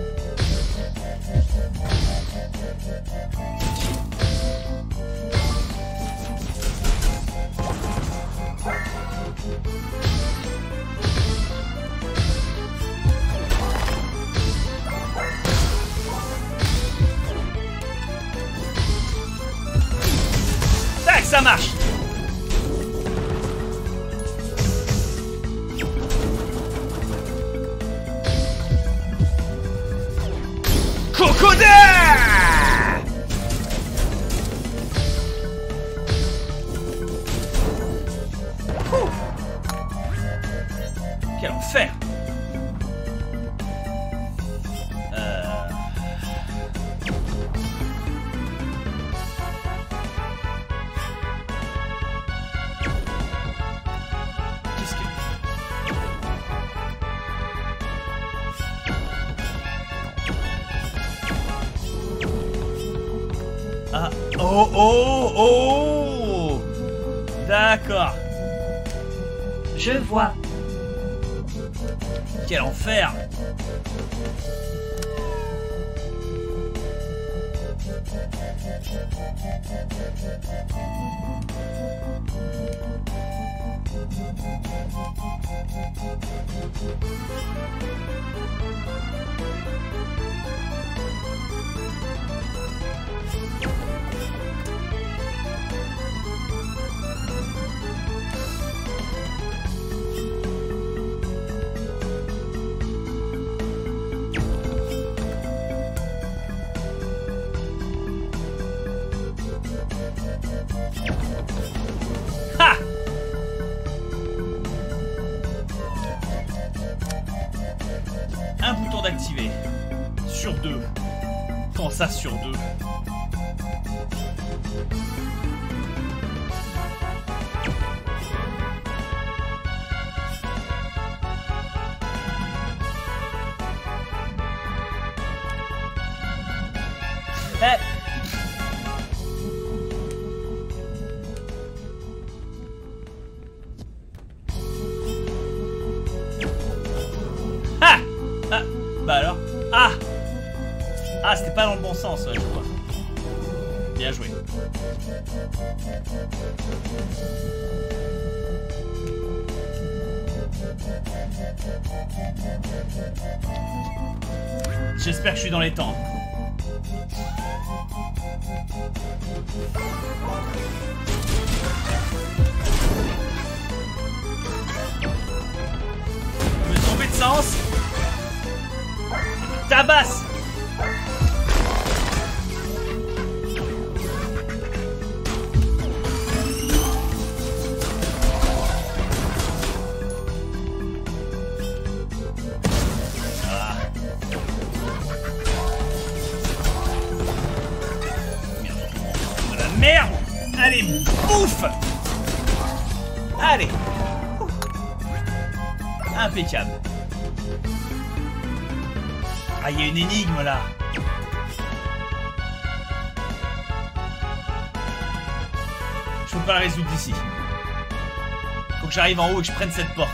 A: j'arrive en haut et que je prenne cette porte.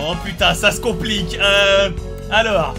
A: Oh putain, ça se complique. Euh, alors.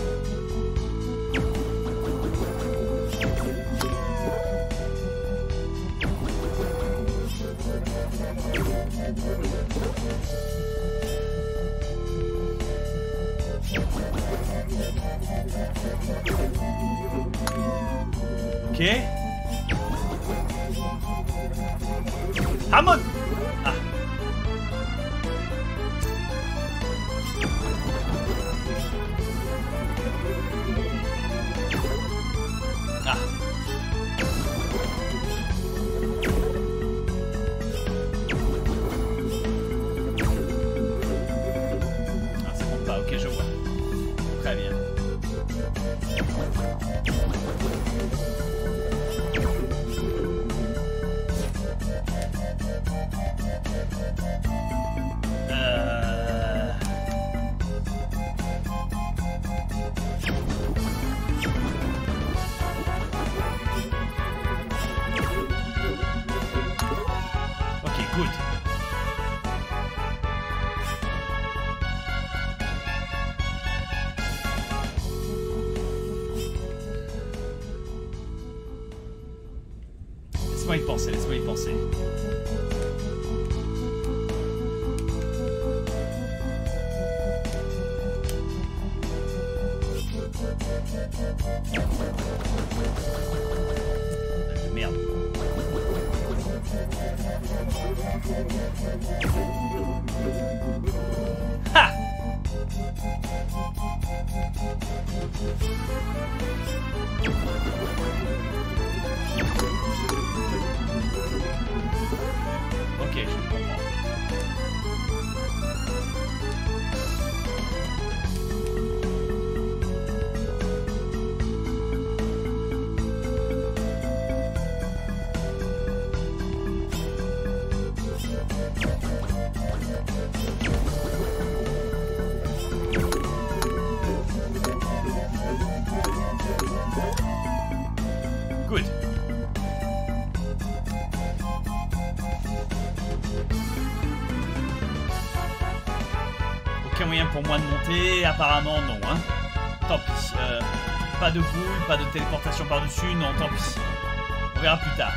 A: Apparemment non. Hein. Tant pis. Euh, pas de boule, pas de téléportation par-dessus, non, tant pis. On verra plus tard.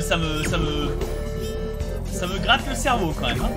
A: ça me, ça me, ça me gratte le cerveau quand même. Hein.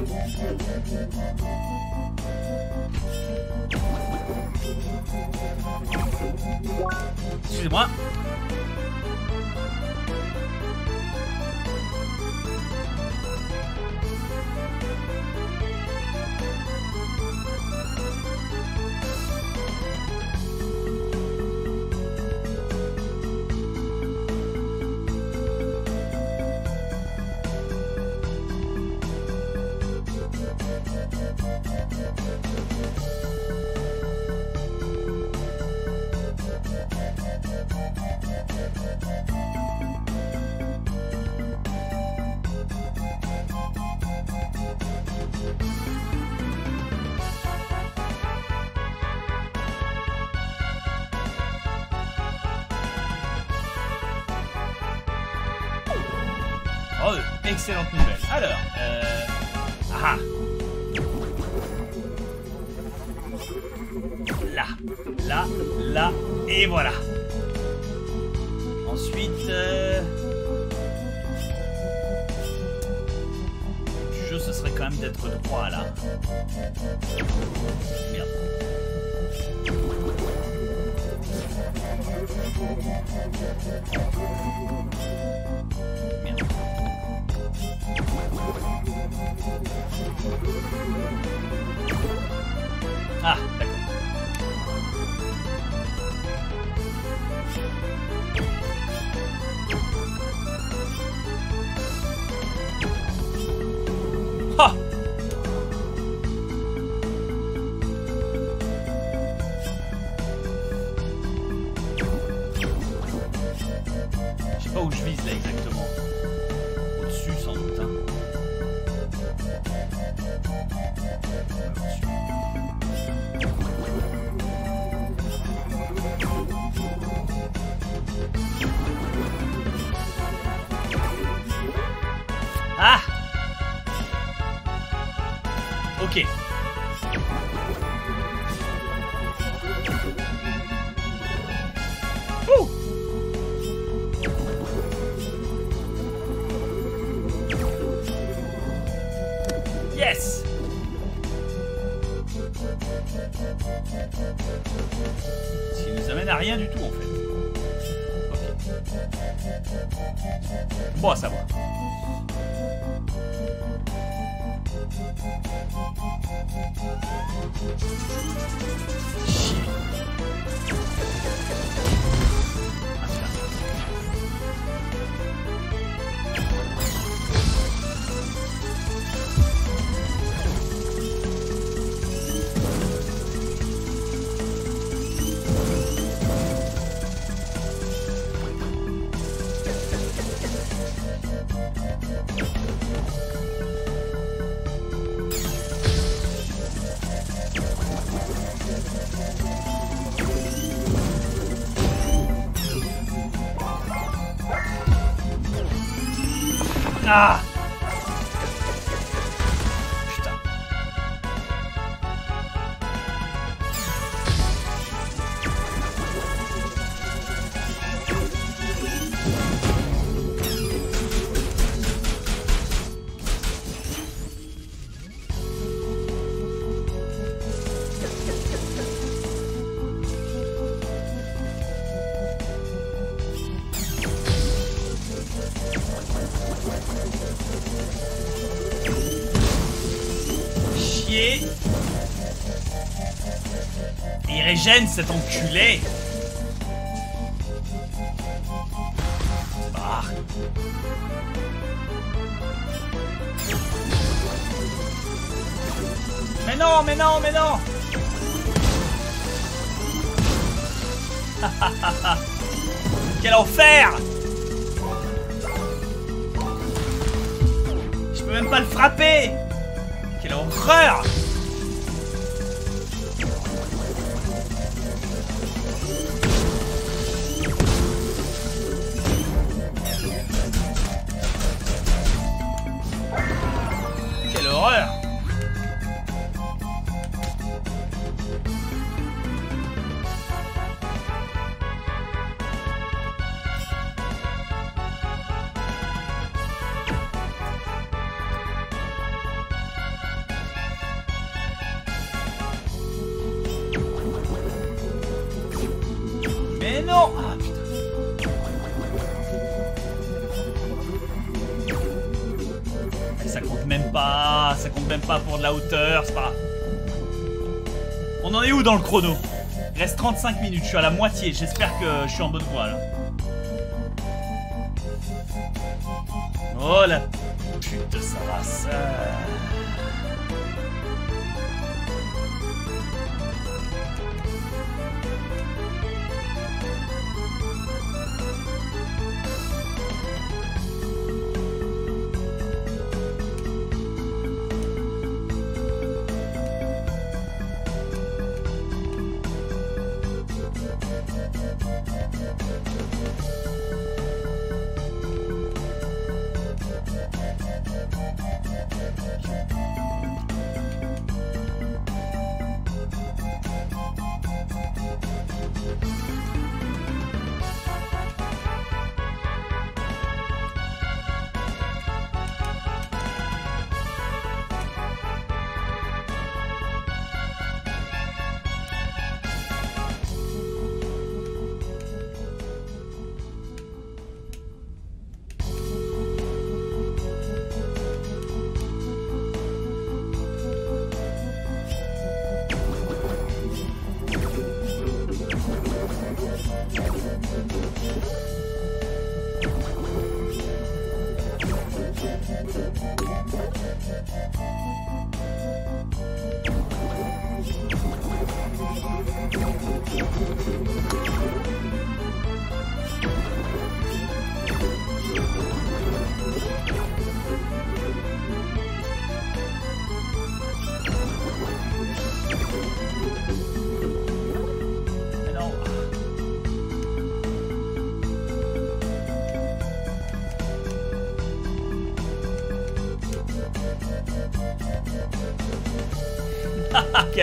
A: gêne cet enculé. 45 minutes, je suis à la moitié, j'espère que je suis en bonne voie là.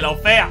A: 要飞啊。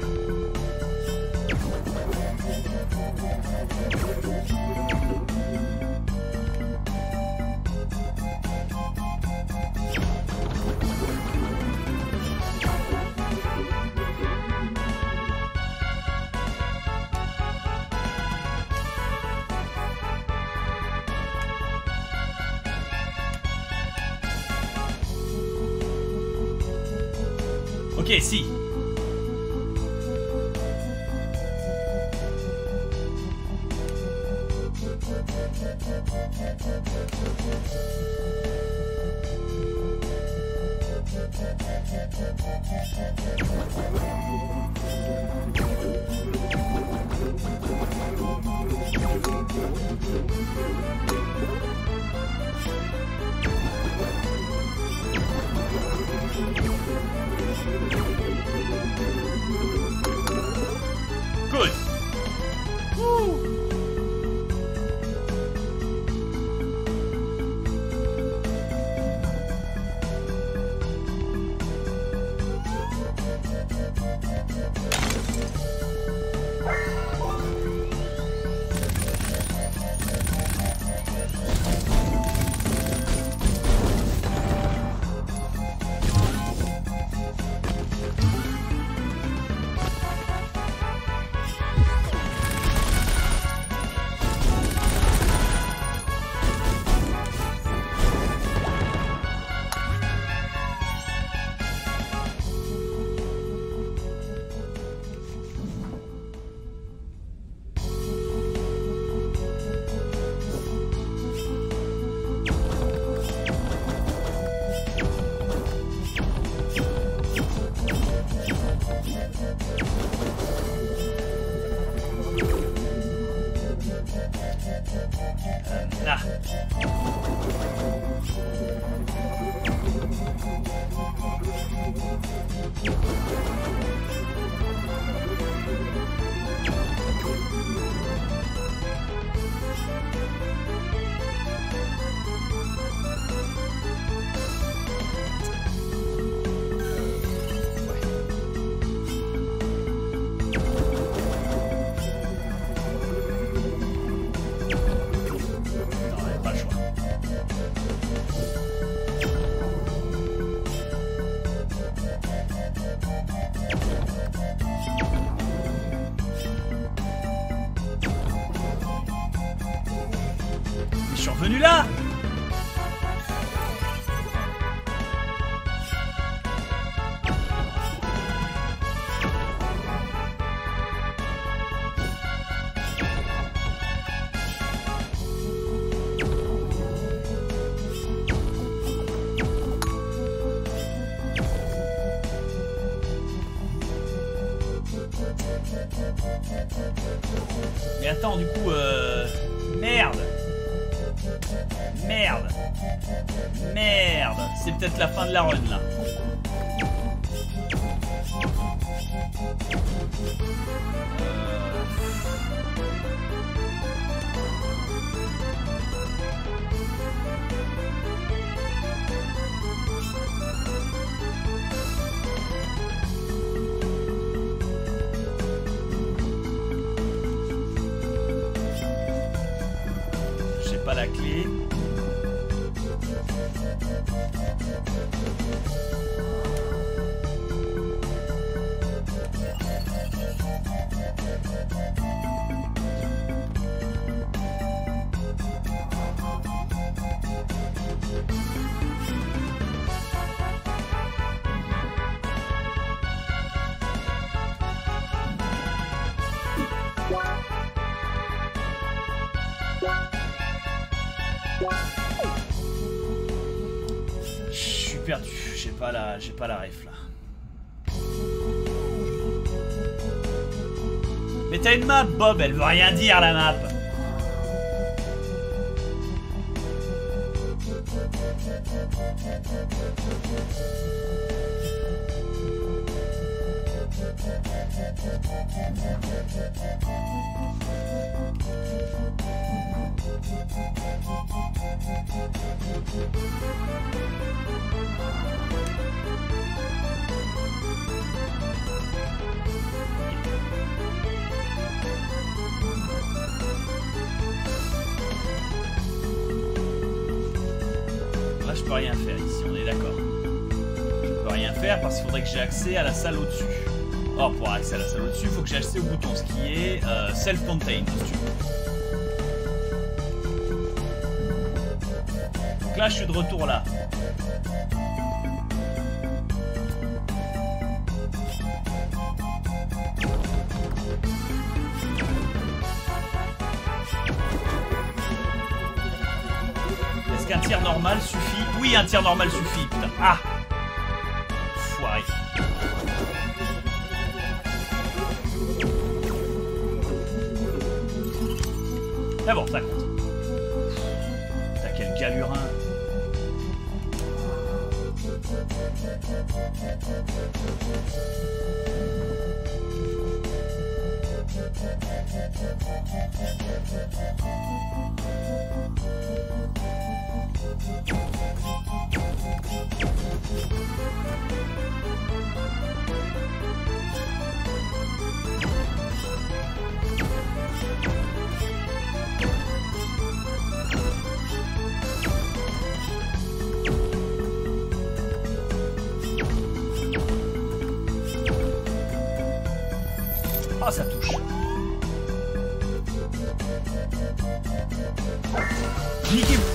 A: J'ai pas la ref là. Mais t'as une map, Bob. Elle veut rien dire la map. Ah, ça touche. Niquez-vous.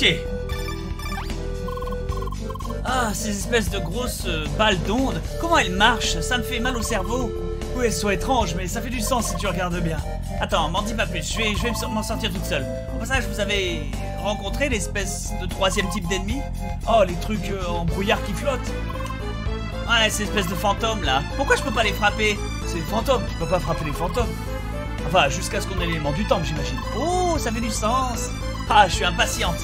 A: Ok. Ah, ces espèces de grosses euh, balles d'ondes. Comment elles marchent? Ça me fait mal au cerveau. Oui, elles sont étranges, mais ça fait du sens si tu regardes bien. Attends, m'en dis pas plus. Je vais, je vais m'en sortir toute seule. Au passage, vous avez rencontré l'espèce de troisième type d'ennemi? Oh, les trucs euh, en brouillard qui flottent. Ouais, ces espèces de fantômes là. Pourquoi je peux pas les frapper? C'est fantômes. Tu peux pas frapper les fantômes. Enfin, jusqu'à ce qu'on ait l'élément du temps, j'imagine. Oh, ça fait du sens. Ah, je suis impatiente.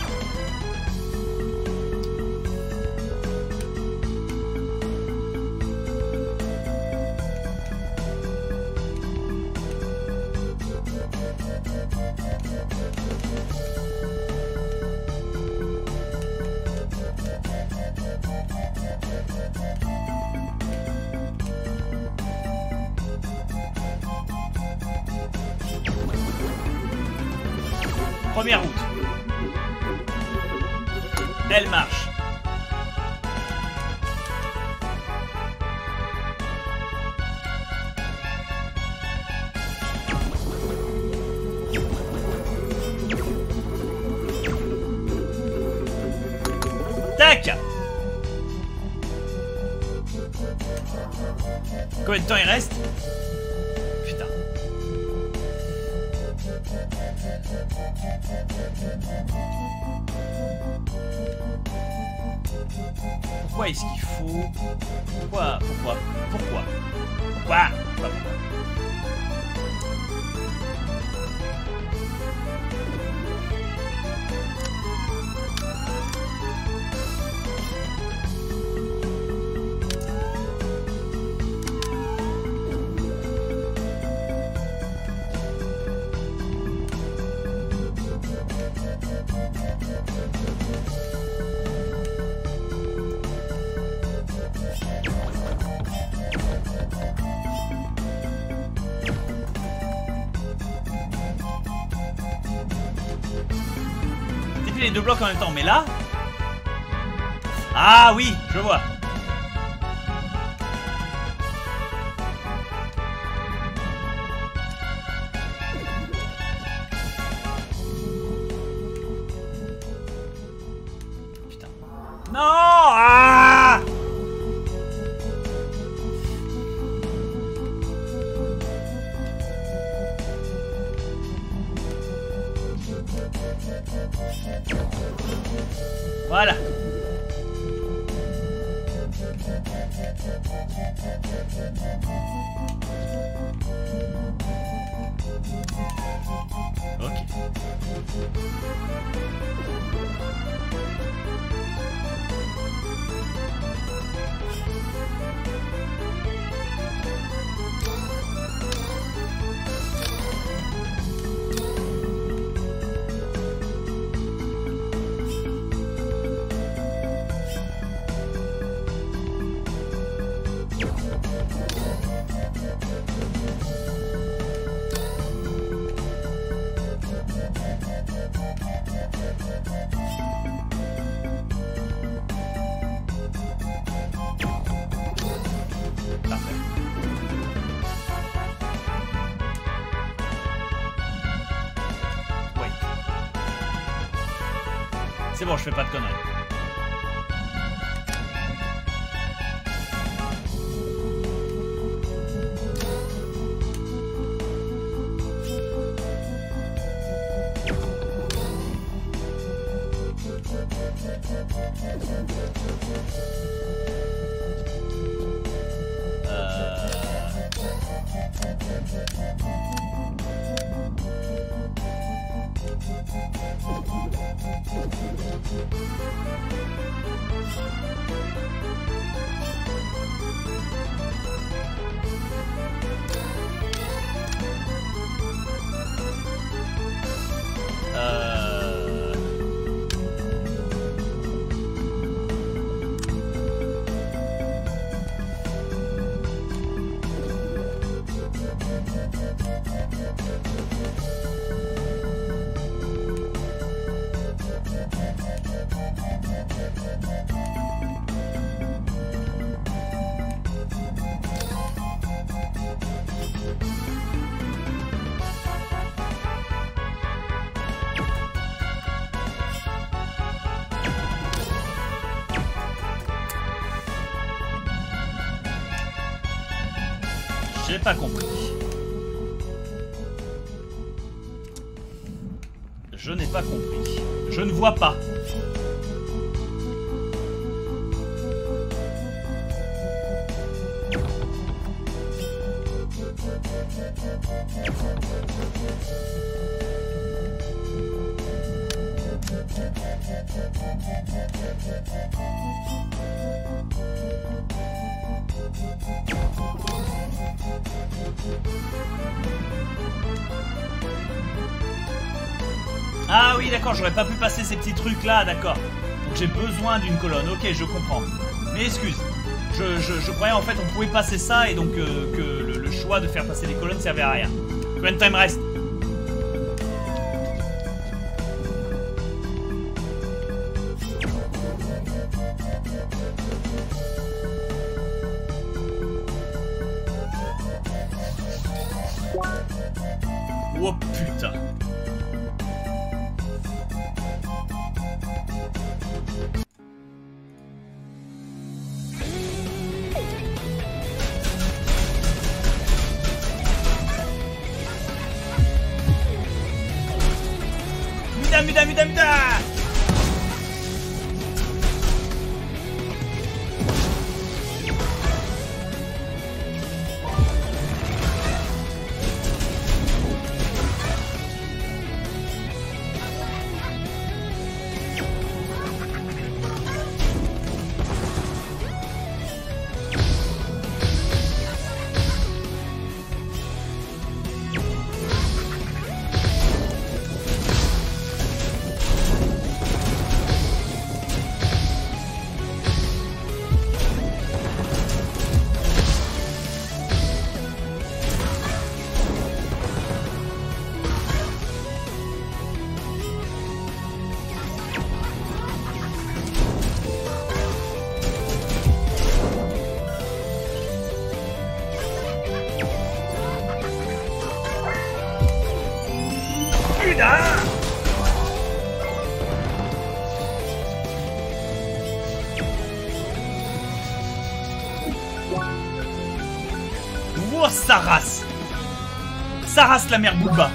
A: Temps il reste en même temps, mais là... Ah oui, je vois. Bon, je fais pas de conneries. Vois pas. Ah oui, d'accord, j'aurais pas pu passer trucs là, d'accord. J'ai besoin d'une colonne, ok, je comprends. Mais excuse, je, croyais en fait on pouvait passer ça et donc euh, que le, choix de faire passer les colonnes servait à rien. Combien de la mère Booba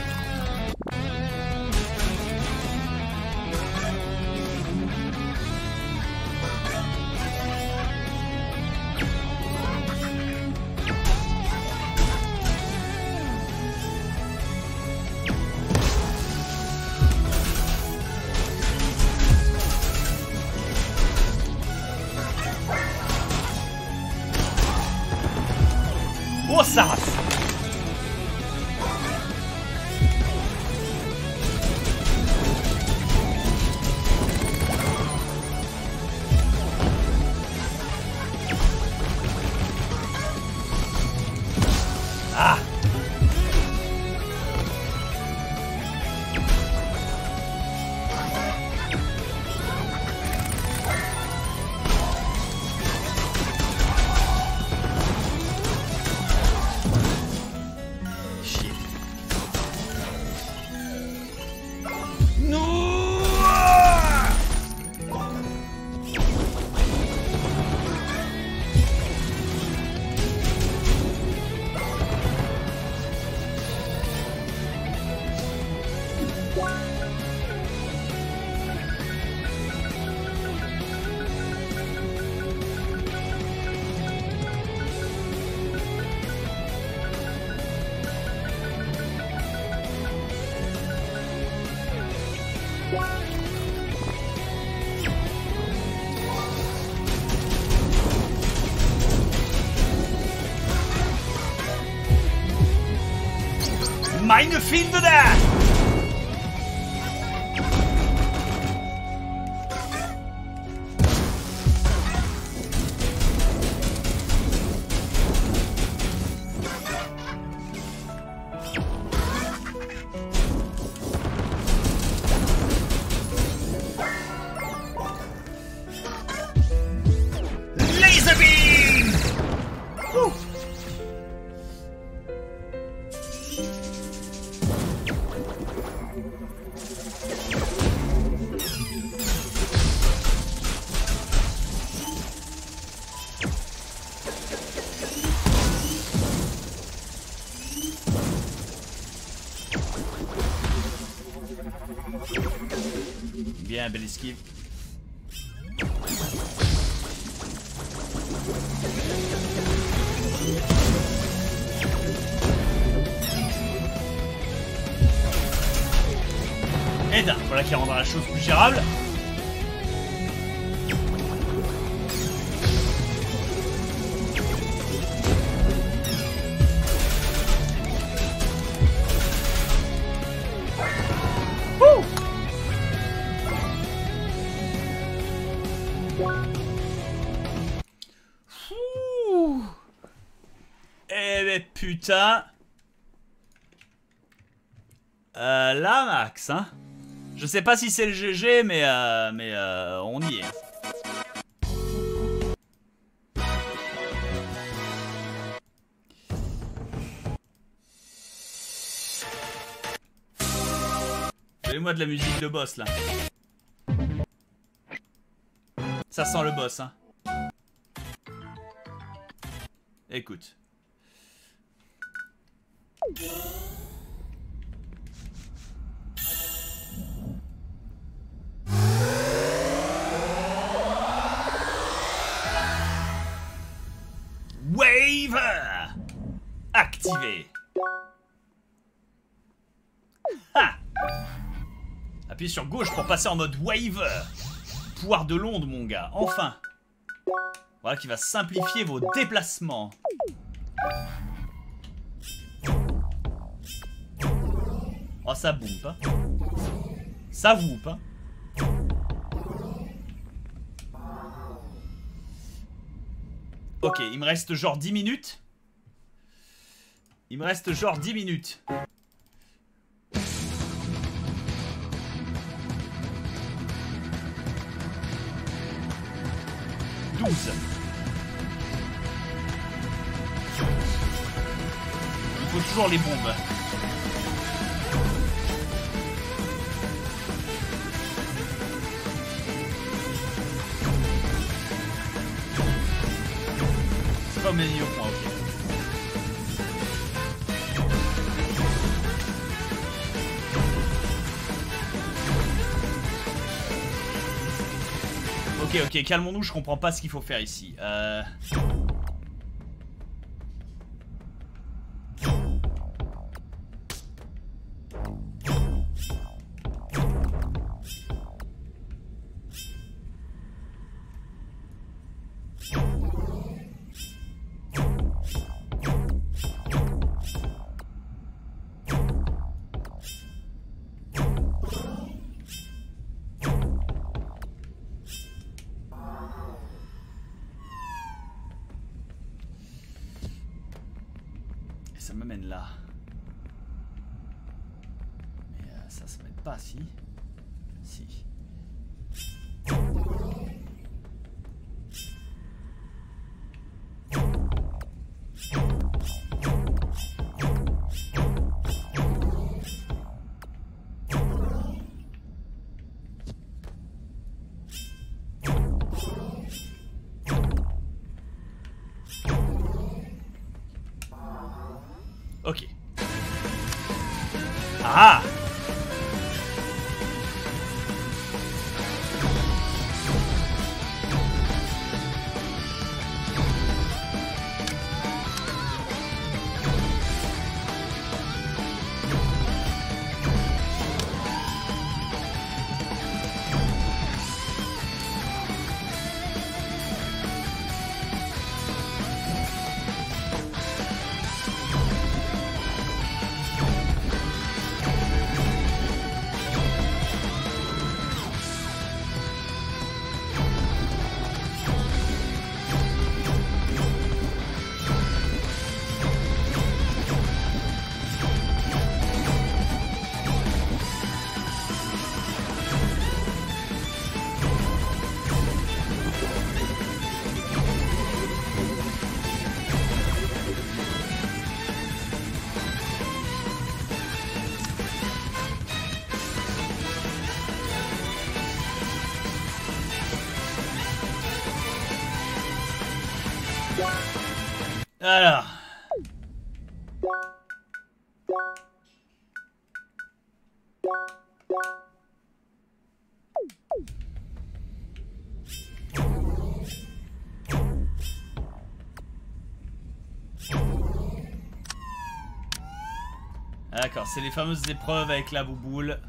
A: Fim do dia. Putain. Euh, là, Max, hein. Je sais pas si c'est le GG, mais, euh, mais euh, on y est. Fais-moi de la musique de boss, là. Ça sent le boss, hein. Écoute. Waiver. Activé. Ha. Appuyez sur gauche pour passer en mode waiver. Pouvoir de l'onde, mon gars, enfin. Voilà qui va simplifier vos déplacements. Oh, ça boumpe. Hein. Ça whoop. Hein. Ok, il me reste genre 10 minutes. Il me reste genre 10 minutes. Douze. Il faut toujours les bombes. Ok, ok, calmons-nous, je comprends pas ce qu'il faut faire ici. Euh... c'est les fameuses épreuves avec la bouboule.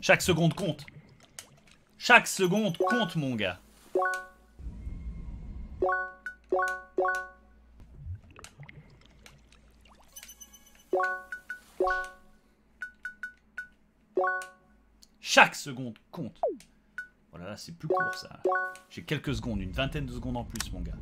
A: Chaque seconde compte. Chaque seconde compte, mon gars. Chaque seconde compte. C'est plus court ça. J'ai quelques secondes, une vingtaine de secondes en plus, mon gars.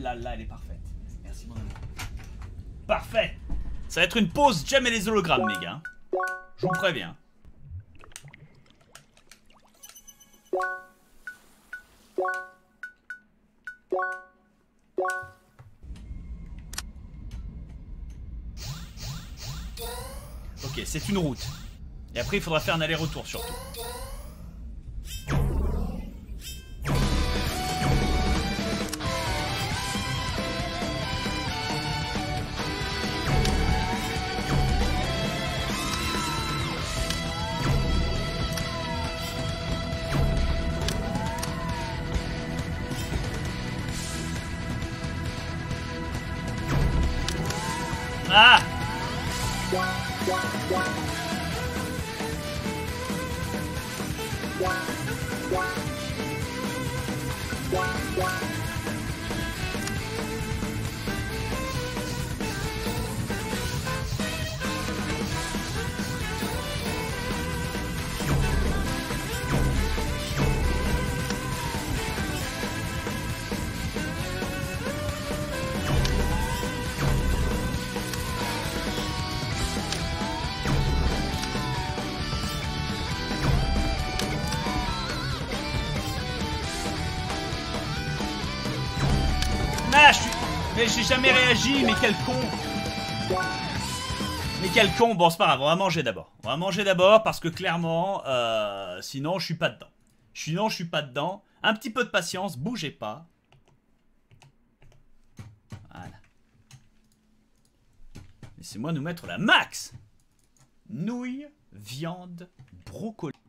A: Là elle est parfaite. Merci mon amour. Parfait Ça va être une pause Jam et les hologrammes, mes gars. Je vous préviens. Ok, c'est une route. Et après, il faudra faire un aller-retour surtout. Jamais réagi, mais quel con Mais quel con Bon, c'est pas grave, on va manger d'abord. On va manger d'abord parce que clairement, euh, sinon je suis pas dedans. Sinon je suis pas dedans. Un petit peu de patience, bougez pas. Voilà. Laissez-moi nous mettre la max Nouilles, viande, brocoli.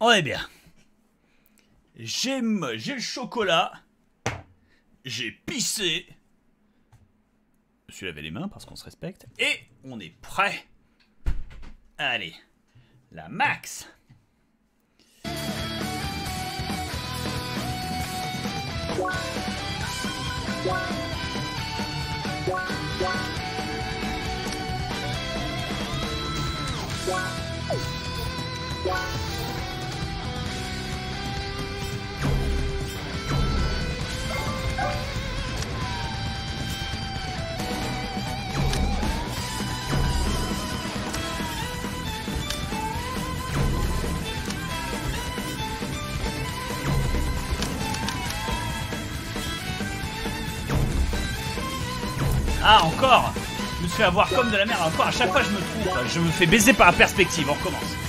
A: On est bien. J'ai le chocolat. J'ai pissé. Je me suis lavé les mains parce qu'on se respecte. Et on est prêt. Allez. La max. Ah, encore Je me suis fait avoir comme de la merde. Encore, à chaque fois, je me trompe. Je me fais baiser par la perspective. On recommence.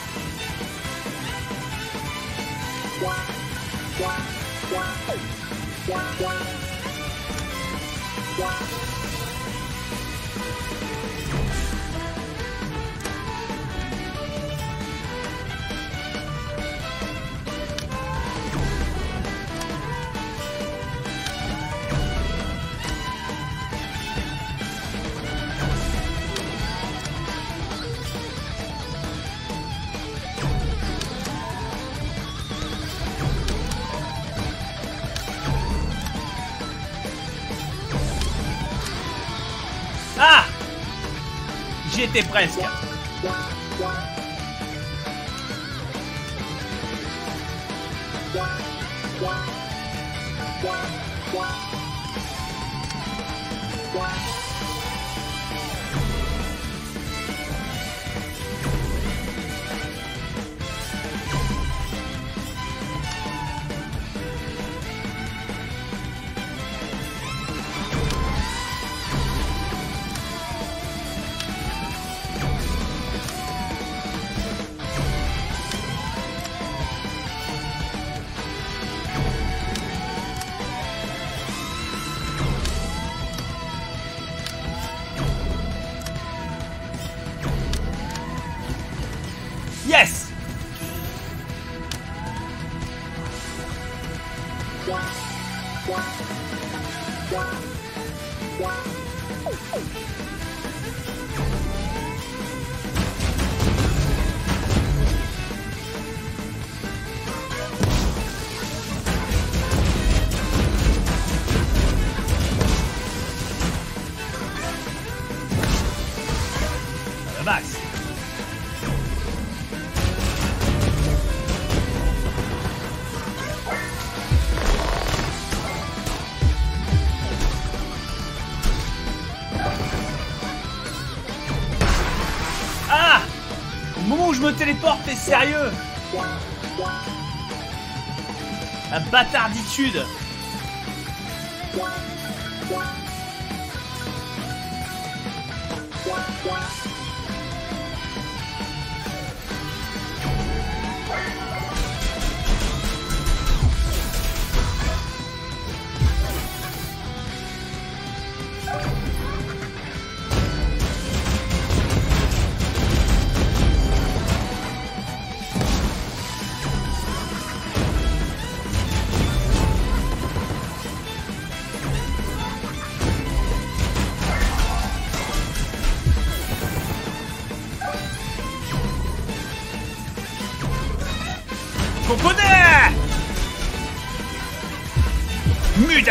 A: était presque. Téléporte, t'es sérieux? La bâtarditude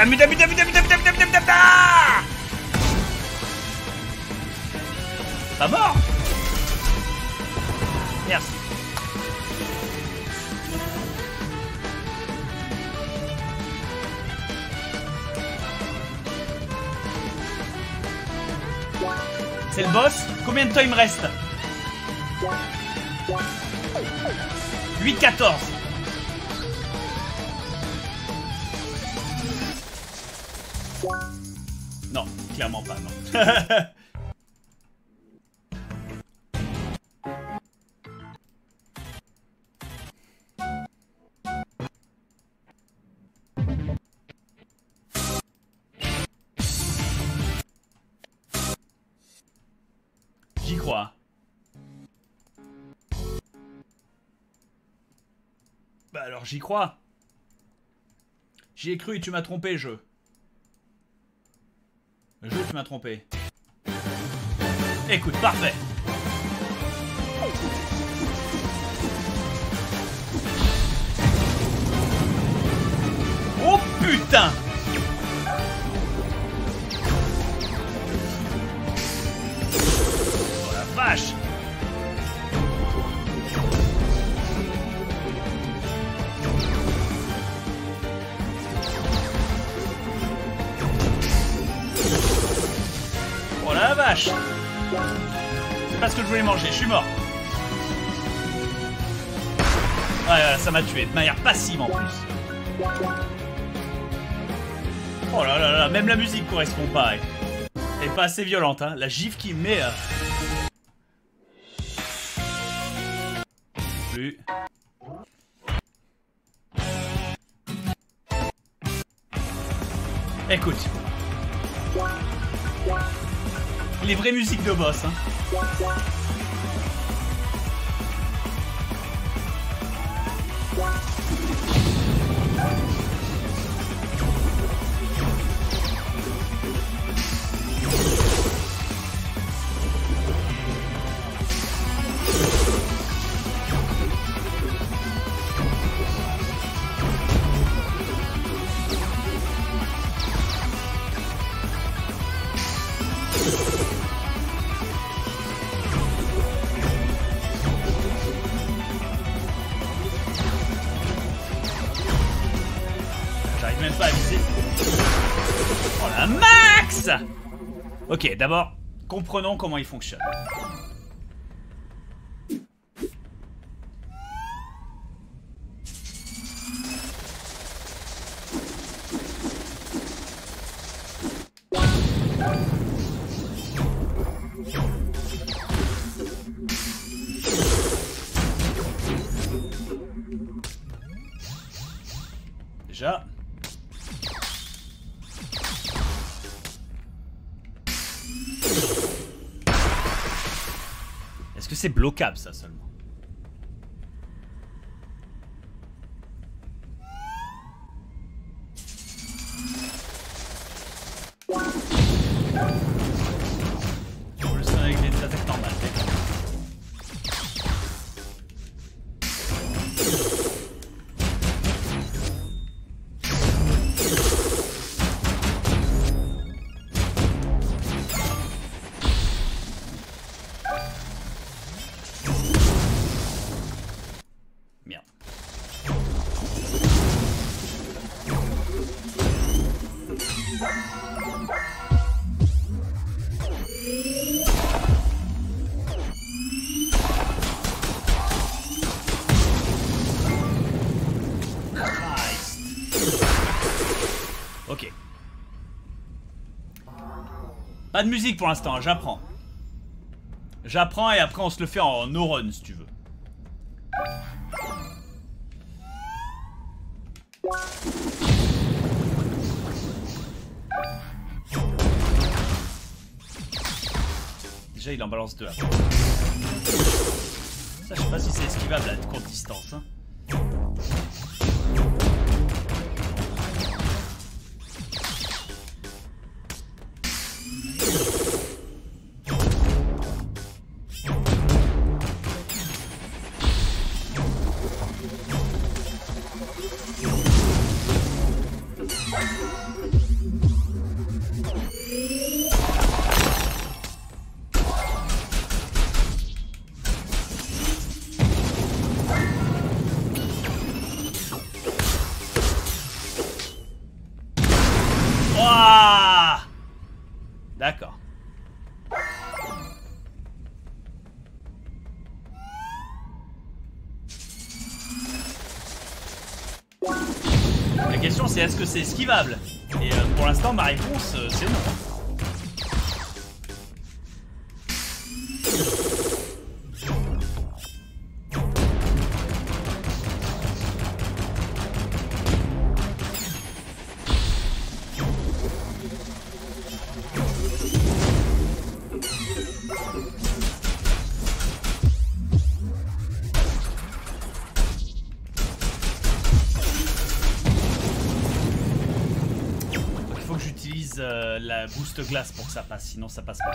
A: Midam, Pas mort. Merci. C'est le boss. Combien de temps il me reste? 8-14 clairement pas. J'y crois. Bah alors j'y crois. J'y ai cru et tu m'as trompé, jeu. Tu m'as trompé. Écoute, parfait. Oh putain Oh la vache vache C'est pas ce que je voulais manger, je suis mort Ouais, ouais, ça m'a tué, de manière passive en plus. Oh là là là, même la musique correspond pas. Elle pas assez violente, hein. La gifle qui me met. euh. Plus. Écoute. Les vraies musiques de boss, hein. D'abord, comprenons comment il fonctionne. C'est bloquable ça seulement Pas de musique pour l'instant, j'apprends. J'apprends et après on se le fait en no run si tu veux. Déjà il en balance deux. Ça je sais pas si c'est esquivable à courte distance. Hein. C'est esquivable Et euh, pour l'instant ma réponse euh, c'est non. Glace pour que ça passe, sinon ça passe pas.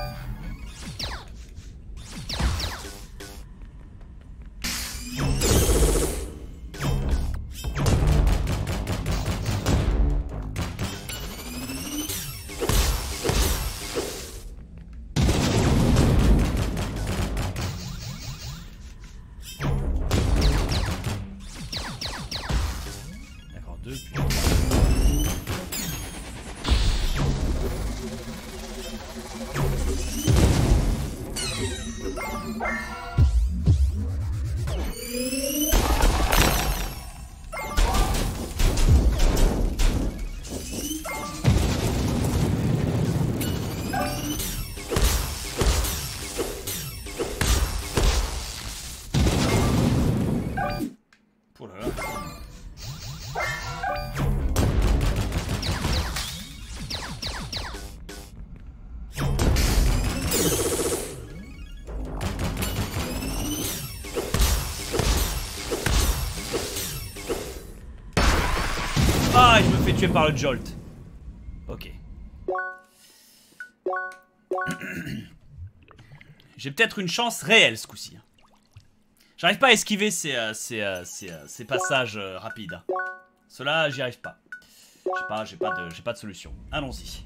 A: Tuer par le jolt. Ok. J'ai peut-être une chance réelle ce coup-ci. hein. J'arrive pas à esquiver ces, euh, ces, euh, euh, ces passages rapides. hein. Cela, j'y arrive pas. J'ai pas, pas pas de solution. Allons-y.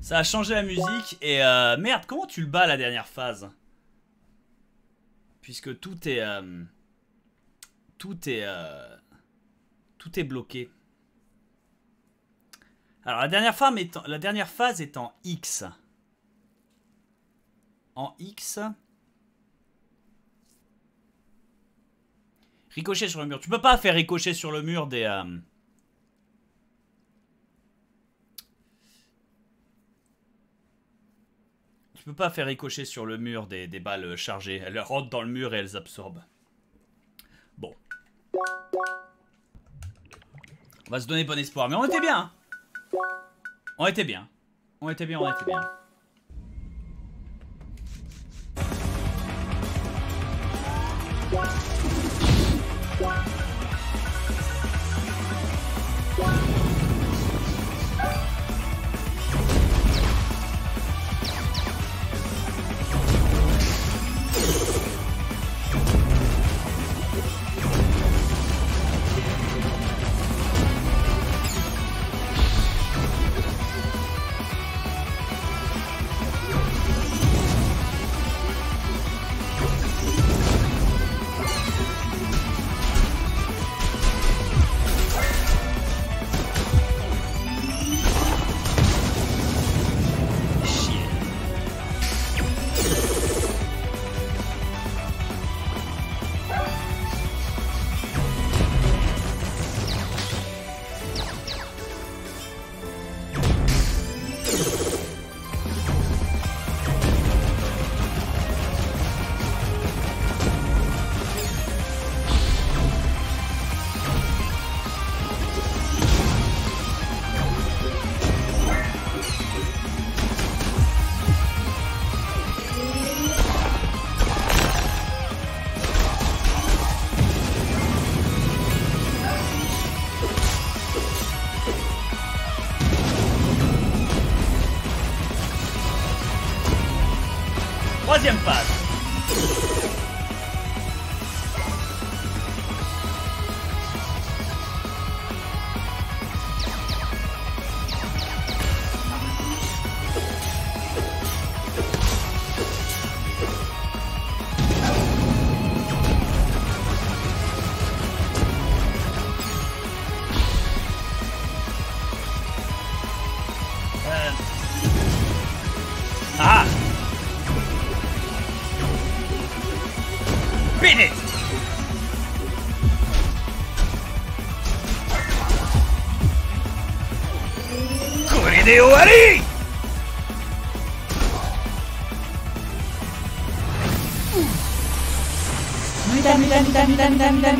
A: Ça a changé la musique et euh, merde, comment tu le bats la dernière phase? Puisque tout est euh, tout est euh, tout est bloqué. Alors la dernière phase en, la dernière phase est en X. En X. Ricochet sur le mur. Tu peux pas faire ricochet sur le mur des. euh, Tu peux pas faire ricochet sur le mur des, des balles chargées. Elles rentrent dans le mur et elles absorbent. Bon. On va se donner bon espoir. Mais on était bien. hein. On était bien. On était bien, on était bien.
D: 键盘。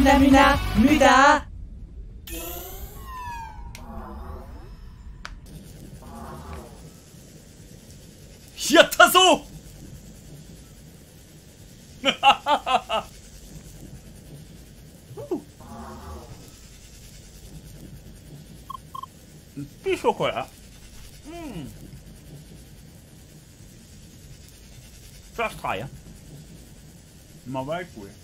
A: Muna Muna Muda Yattazo Petit chocolat. Mmh. Ça se travaille. Va.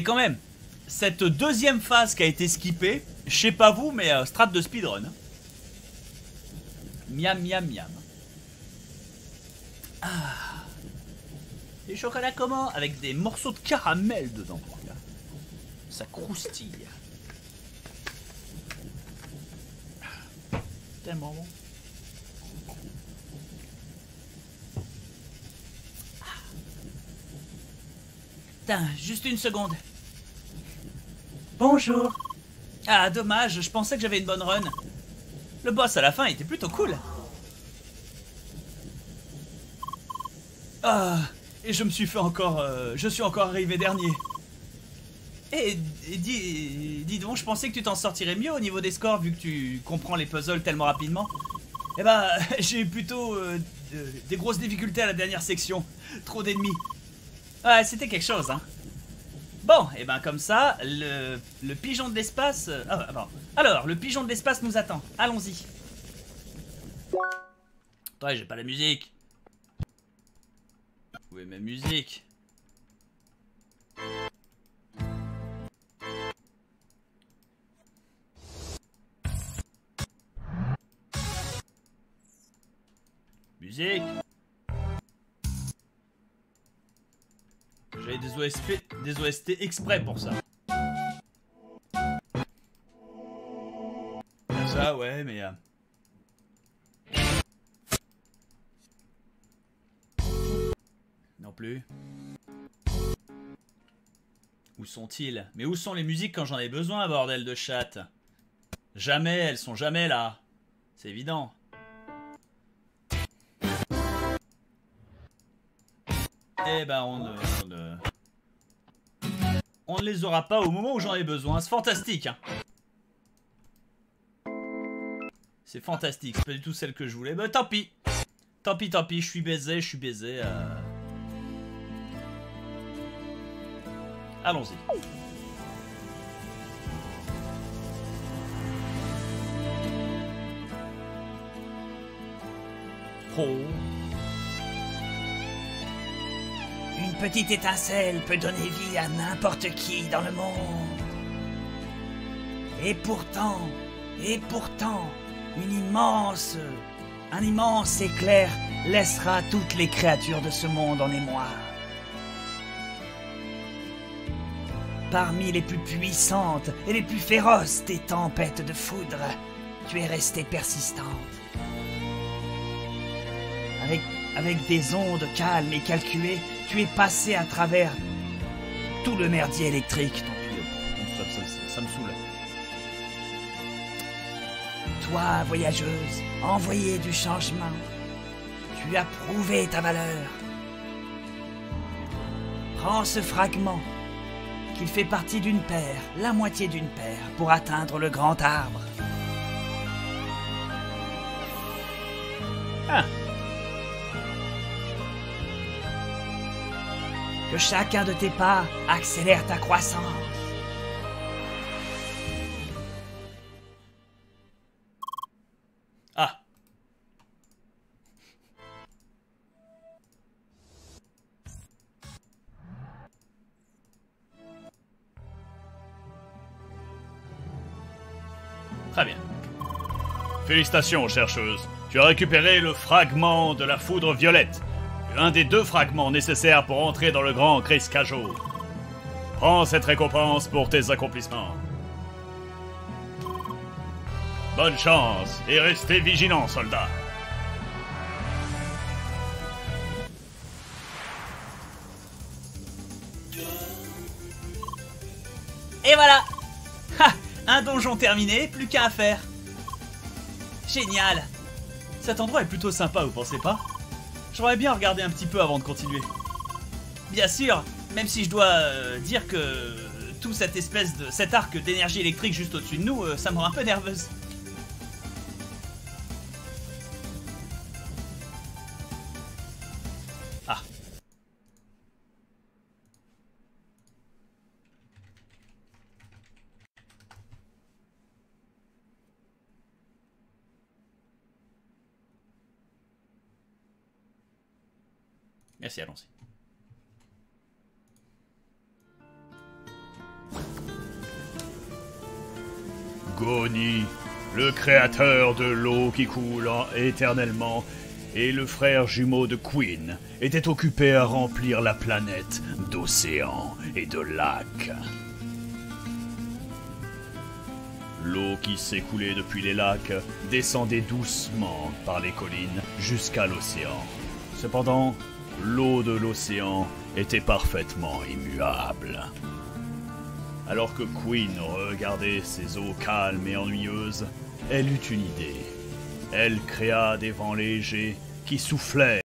A: Et quand même, cette deuxième phase qui a été skippée, je sais pas vous, mais euh, strat de speedrun. Miam, miam, miam. Ah. Des chocolats comment? Avec des morceaux de caramel dedans. Ça croustille. Tellement bon. Ah. Juste une seconde.
D: Bonjour.
A: Ah, dommage, je pensais que j'avais une bonne run. Le boss à la fin était plutôt cool. Ah, et je me suis fait encore. euh, je suis encore arrivé dernier. Et, et dis, dis donc, je pensais que tu t'en sortirais mieux au niveau des scores vu que tu comprends les puzzles tellement rapidement. Eh ben, j'ai eu plutôt euh, de- des grosses difficultés à la dernière section. Trop d'ennemis. Ouais, c'était quelque chose, hein. Bon, et ben comme ça, le, pigeon de l'espace... euh, ah, ah. Alors, le pigeon de l'espace nous attend. Allons-y. Ouais, j'ai pas la musique. Où est ma Musique? Des OST exprès pour ça. Ça, ouais, mais... euh, Non plus. Où sont-ils? Mais où sont les musiques quand j'en ai besoin, bordel de chat? Jamais, elles sont jamais là. C'est évident. Eh ben, on on. On ne les aura pas au moment où j'en ai besoin. C'est fantastique, hein. C'est fantastique. C'est pas du tout celle que je voulais. Bah, tant pis. Tant pis, tant pis. Je suis baisé, je suis baisé. euh. Allons-y. Oh.
C: Petite étincelle peut donner vie à n'importe qui dans le monde. Et pourtant, et pourtant, une immense, un immense éclair laissera toutes les créatures de ce monde en émoi. Parmi les plus puissantes et les plus féroces des tempêtes de foudre, tu es restée persistante. Avec, des ondes calmes et calculées, tu es passé à travers tout le merdier électrique. Tant pis,
A: Ça, ça- ça- ça me saoule.
K: Toi, voyageuse, envoyée du changement, tu as prouvé ta valeur. Prends ce fragment, qu'il fait partie d'une paire, la moitié d'une paire, pour atteindre le grand arbre.
L: Ah.
K: Que chacun de tes pas accélère ta croissance.
L: Ah. Très bien.
A: Félicitations, chercheuse. Tu as récupéré le fragment de la foudre violette. Un des deux fragments nécessaires pour entrer dans le grand Criscajo. Prends cette récompense pour tes accomplissements. Bonne chance et restez vigilants, soldats.
L: Et voilà Ha Un donjon terminé, plus qu'à faire. Génial Cet endroit est plutôt sympa, vous pensez pas? J'aurais bien regardé un petit peu avant de continuer. Bien sûr, même si je dois euh, dire que euh, tout cette espèce de cet arc d'énergie électrique juste au-dessus de nous, euh, ça me rend un peu nerveuse.
A: Goni, le créateur de l'eau qui coule en- éternellement, et le frère jumeau de Queen étaient occupés à remplir la planète d'océans et de lacs. L'eau qui s'écoulait depuis les lacs descendait doucement par les collines jusqu'à l'océan. Cependant, l'eau de l'océan était parfaitement immuable. Alors que Queen regardait ces eaux calmes et ennuyeuses, elle eut une idée. Elle créa des vents légers qui soufflaient